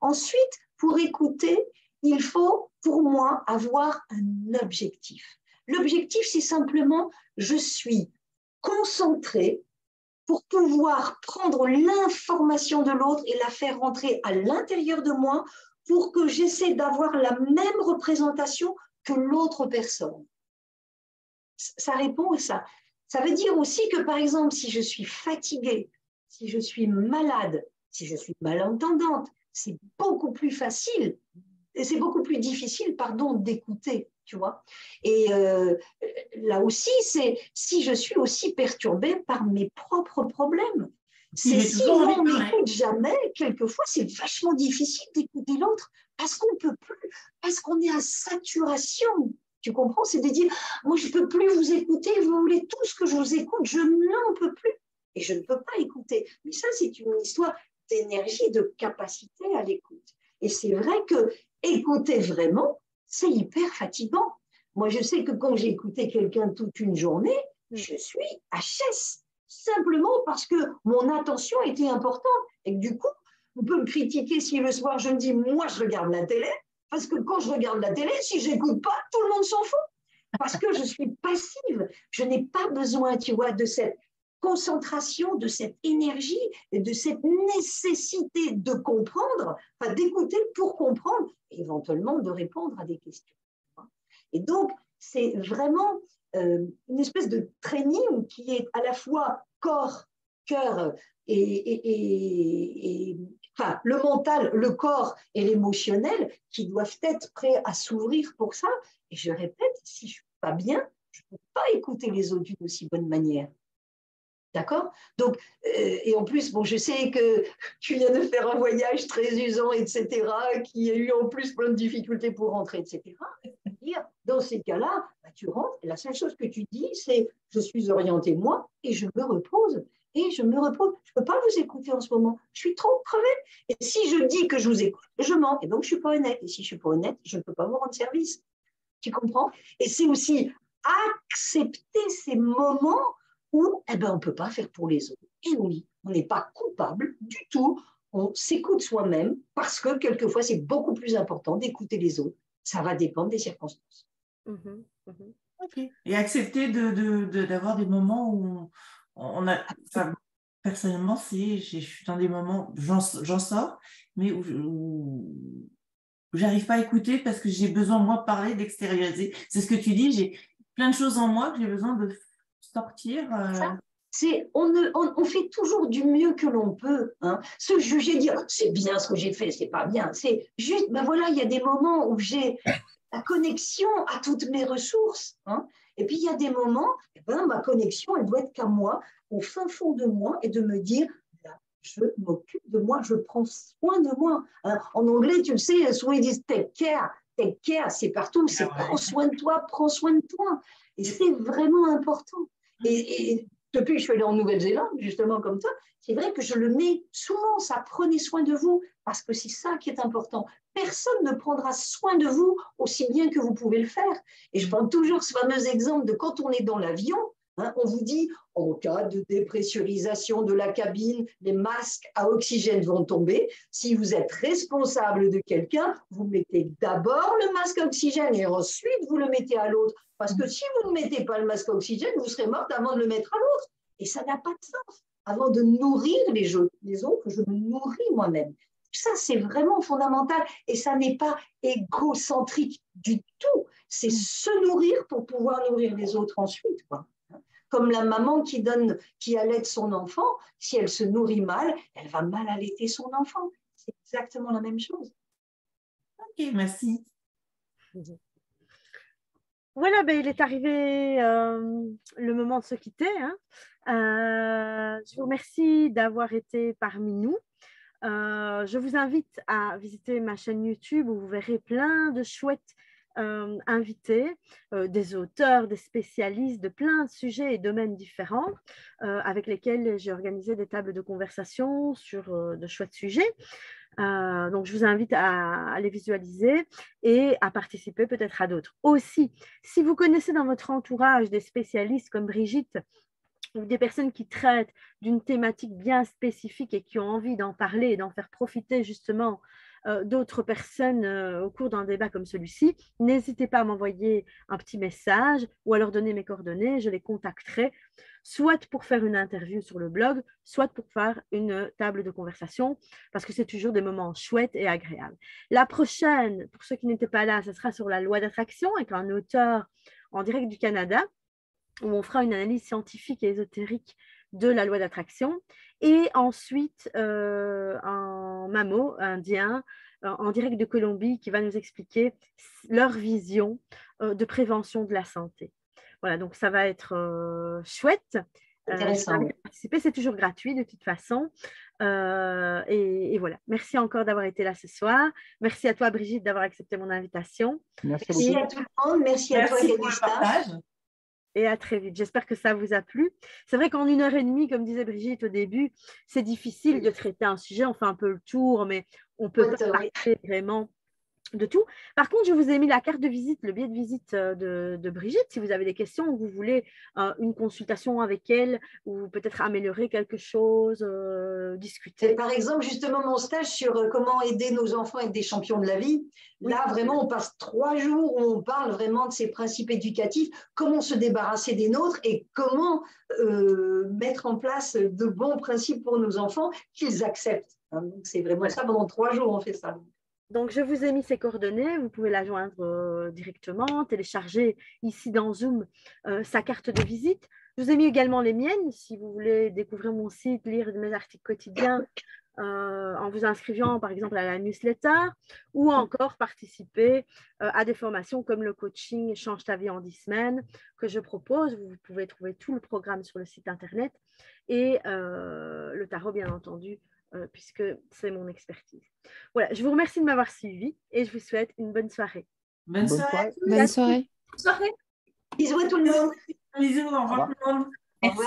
Ensuite, pour écouter, il faut, pour moi, avoir un objectif. L'objectif, c'est simplement, je suis concentré pour pouvoir prendre l'information de l'autre et la faire rentrer à l'intérieur de moi pour que j'essaie d'avoir la même représentation que l'autre personne. Ça répond à ça. Ça veut dire aussi que, par exemple, si je suis fatiguée, si je suis malade, si je suis malentendante, c'est beaucoup plus facile, et c'est beaucoup plus difficile, pardon, d'écouter tu vois. Et euh, là aussi, c'est si je suis aussi perturbée par mes propres problèmes. C'est si on n'écoute jamais, quelquefois, c'est vachement difficile d'écouter l'autre parce qu'on ne peut plus, parce qu'on est à saturation. Tu comprends? C'est de dire, moi, je ne peux plus vous écouter, vous voulez tout ce que je vous écoute, je n'en peux plus. Et je ne peux pas écouter. Mais ça, c'est une histoire d'énergie, de capacité à l'écoute. Et c'est vrai que écouter vraiment, c'est hyper fatigant. Moi, je sais que quand j'ai écouté quelqu'un toute une journée, mm. je suis HS, simplement parce que mon attention était importante. Et du coup, on peut me critiquer si le soir je me dis, moi, je regarde la télé, parce que quand je regarde la télé, si j'écoute pas, tout le monde s'en fout. Parce que je suis passive. Je n'ai pas besoin, tu vois, de cette concentration, de cette énergie et de cette nécessité de comprendre, d'écouter pour comprendre, éventuellement de répondre à des questions. Et donc, c'est vraiment euh, une espèce de training qui est à la fois corps, cœur et, le mental, le corps et l'émotionnel qui doivent être prêts à s'ouvrir pour ça. Et je répète, si je ne suis pas bien, je ne peux pas écouter les autres d'une aussi bonne manière. D'accord? Donc, euh, et en plus, bon, je sais que [LAUGHS] tu viens de faire un voyage très usant, etc., qui a eu en plus plein de difficultés pour rentrer, etc. Dans ces cas-là, bah, tu rentres, la seule chose que tu dis, c'est je suis orienté moi et je me repose. Et je me repose. Je ne peux pas vous écouter en ce moment. Je suis trop crevée. Et si je dis que je vous écoute, je mens. Et donc, je ne suis pas honnête. Et si je ne suis pas honnête, je ne peux pas vous rendre service. Tu comprends? Et c'est aussi accepter ces moments ou eh ben, on ne peut pas faire pour les autres. Et oui, on n'est pas coupable du tout. On s'écoute soi-même parce que quelquefois, c'est beaucoup plus important d'écouter les autres. Ça va dépendre des circonstances. Mmh mmh Et accepter d'avoir de, des moments où on, a. personnellement, je suis dans des moments, j'en sors, mais où, où j'arrive pas à écouter parce que j'ai besoin, moi, de parler, d'extérioriser. C'est ce que tu dis, j'ai plein de choses en moi que j'ai besoin de sortir euh, c'est on, on, fait toujours du mieux que l'on peut. Hein. Se juger, dire c'est bien ce que j'ai fait, c'est pas bien. C'est juste, ben voilà, il y a des moments où j'ai la connexion à toutes mes ressources. Hein. Et puis il y a des moments, eh ben, ma connexion, elle doit être qu'à moi, au fin fond de moi, et de me dire là, je m'occupe de moi, je prends soin de moi. en anglais, tu le sais, souvent ils disent take care. Take care, c'est partout, c'est prends soin de toi, prends soin de toi. Et c'est vraiment important. Et, depuis que je suis allée en Nouvelle-Zélande, justement comme toi, c'est vrai que je le mets souvent, ça prenez soin de vous, parce que c'est ça qui est important. Personne ne prendra soin de vous aussi bien que vous pouvez le faire. Et je prends toujours ce fameux exemple de quand on est dans l'avion, Hein, on vous dit, en cas de dépressurisation de la cabine, les masques à oxygène vont tomber. Si vous êtes responsable de quelqu'un, vous mettez d'abord le masque à oxygène et ensuite vous le mettez à l'autre. Parce que si vous ne mettez pas le masque à oxygène, vous serez morte avant de le mettre à l'autre. Et ça n'a pas de sens. Avant de nourrir les, autres, je me nourris moi-même. Ça, c'est vraiment fondamental. Et ça n'est pas égocentrique du tout. C'est se nourrir pour pouvoir nourrir les autres ensuite. Comme la maman qui donne, qui allaite son enfant, si elle se nourrit mal, elle va mal allaiter son enfant. C'est exactement la même chose. Ok, merci. Voilà, ben, il est arrivé euh, le moment de se quitter. Hein. Euh, je vous remercie d'avoir été parmi nous. Euh, je vous invite à visiter ma chaîne YouTube où vous verrez plein de chouettes euh, inviter euh, des auteurs, des spécialistes de plein de sujets et domaines différents euh, avec lesquels j'ai organisé des tables de conversation sur de chouettes sujets. donc, je vous invite à les visualiser et à participer peut-être à d'autres. Aussi, si vous connaissez dans votre entourage des spécialistes comme Brigitte, ou des personnes qui traitent d'une thématique bien spécifique et qui ont envie d'en parler et d'en faire profiter justement euh, d'autres personnes euh, au cours d'un débat comme celui-ci, n'hésitez pas à m'envoyer un petit message ou à leur donner mes coordonnées, je les contacterai, soit pour faire une interview sur le blog, soit pour faire une table de conversation, parce que c'est toujours des moments chouettes et agréables. La prochaine, pour ceux qui n'étaient pas là, ce sera sur la loi d'attraction avec un auteur en direct du Canada, où on fera une analyse scientifique et ésotérique de la loi d'attraction. Et ensuite, euh, un mamo indien euh, en direct de Colombie qui va nous expliquer leur vision euh, de prévention de la santé. Voilà, donc ça va être chouette. participer, c'est toujours gratuit de toute façon. et, voilà. Merci encore d'avoir été là ce soir. Merci à toi, Brigitte, d'avoir accepté mon invitation. Merci, à tout le monde. Merci, à toi, Yannick et à très vite. J'espère que ça vous a plu. C'est vrai qu'en une heure et demie, comme disait Brigitte au début, c'est difficile de traiter un sujet. On fait un peu le tour, mais on peut pas vraiment de tout. Par contre, je vous ai mis la carte de visite, le billet de visite euh, de, Brigitte. Si vous avez des questions ou vous voulez euh, une consultation avec elle ou peut-être améliorer quelque chose, euh, discuter. Par exemple, justement, mon stage sur comment aider nos enfants à être des champions de la vie. Là, vraiment, on passe trois jours où on parle vraiment de ces principes éducatifs, comment se débarrasser des nôtres et comment mettre en place de bons principes pour nos enfants qu'ils acceptent. Hein, c'est vraiment ça, pendant trois jours, on fait ça. Donc, je vous ai mis ses coordonnées. Vous pouvez la joindre euh, directement, télécharger ici dans Zoom euh, sa carte de visite. Je vous ai mis également les miennes si vous voulez découvrir mon site, lire mes articles quotidiens euh, en vous inscrivant par exemple à la newsletter ou encore participer à des formations comme le coaching Change ta vie en 10 semaines que je propose. Vous pouvez trouver tout le programme sur le site internet et le tarot, bien entendu, puisque c'est mon expertise. Voilà, je vous remercie de m'avoir suivi et je vous souhaite une bonne soirée. Bonne, soirée. Bonne soirée. Bonne soirée. Bisous à tout le monde. Bisous, au revoir tout le monde. Merci.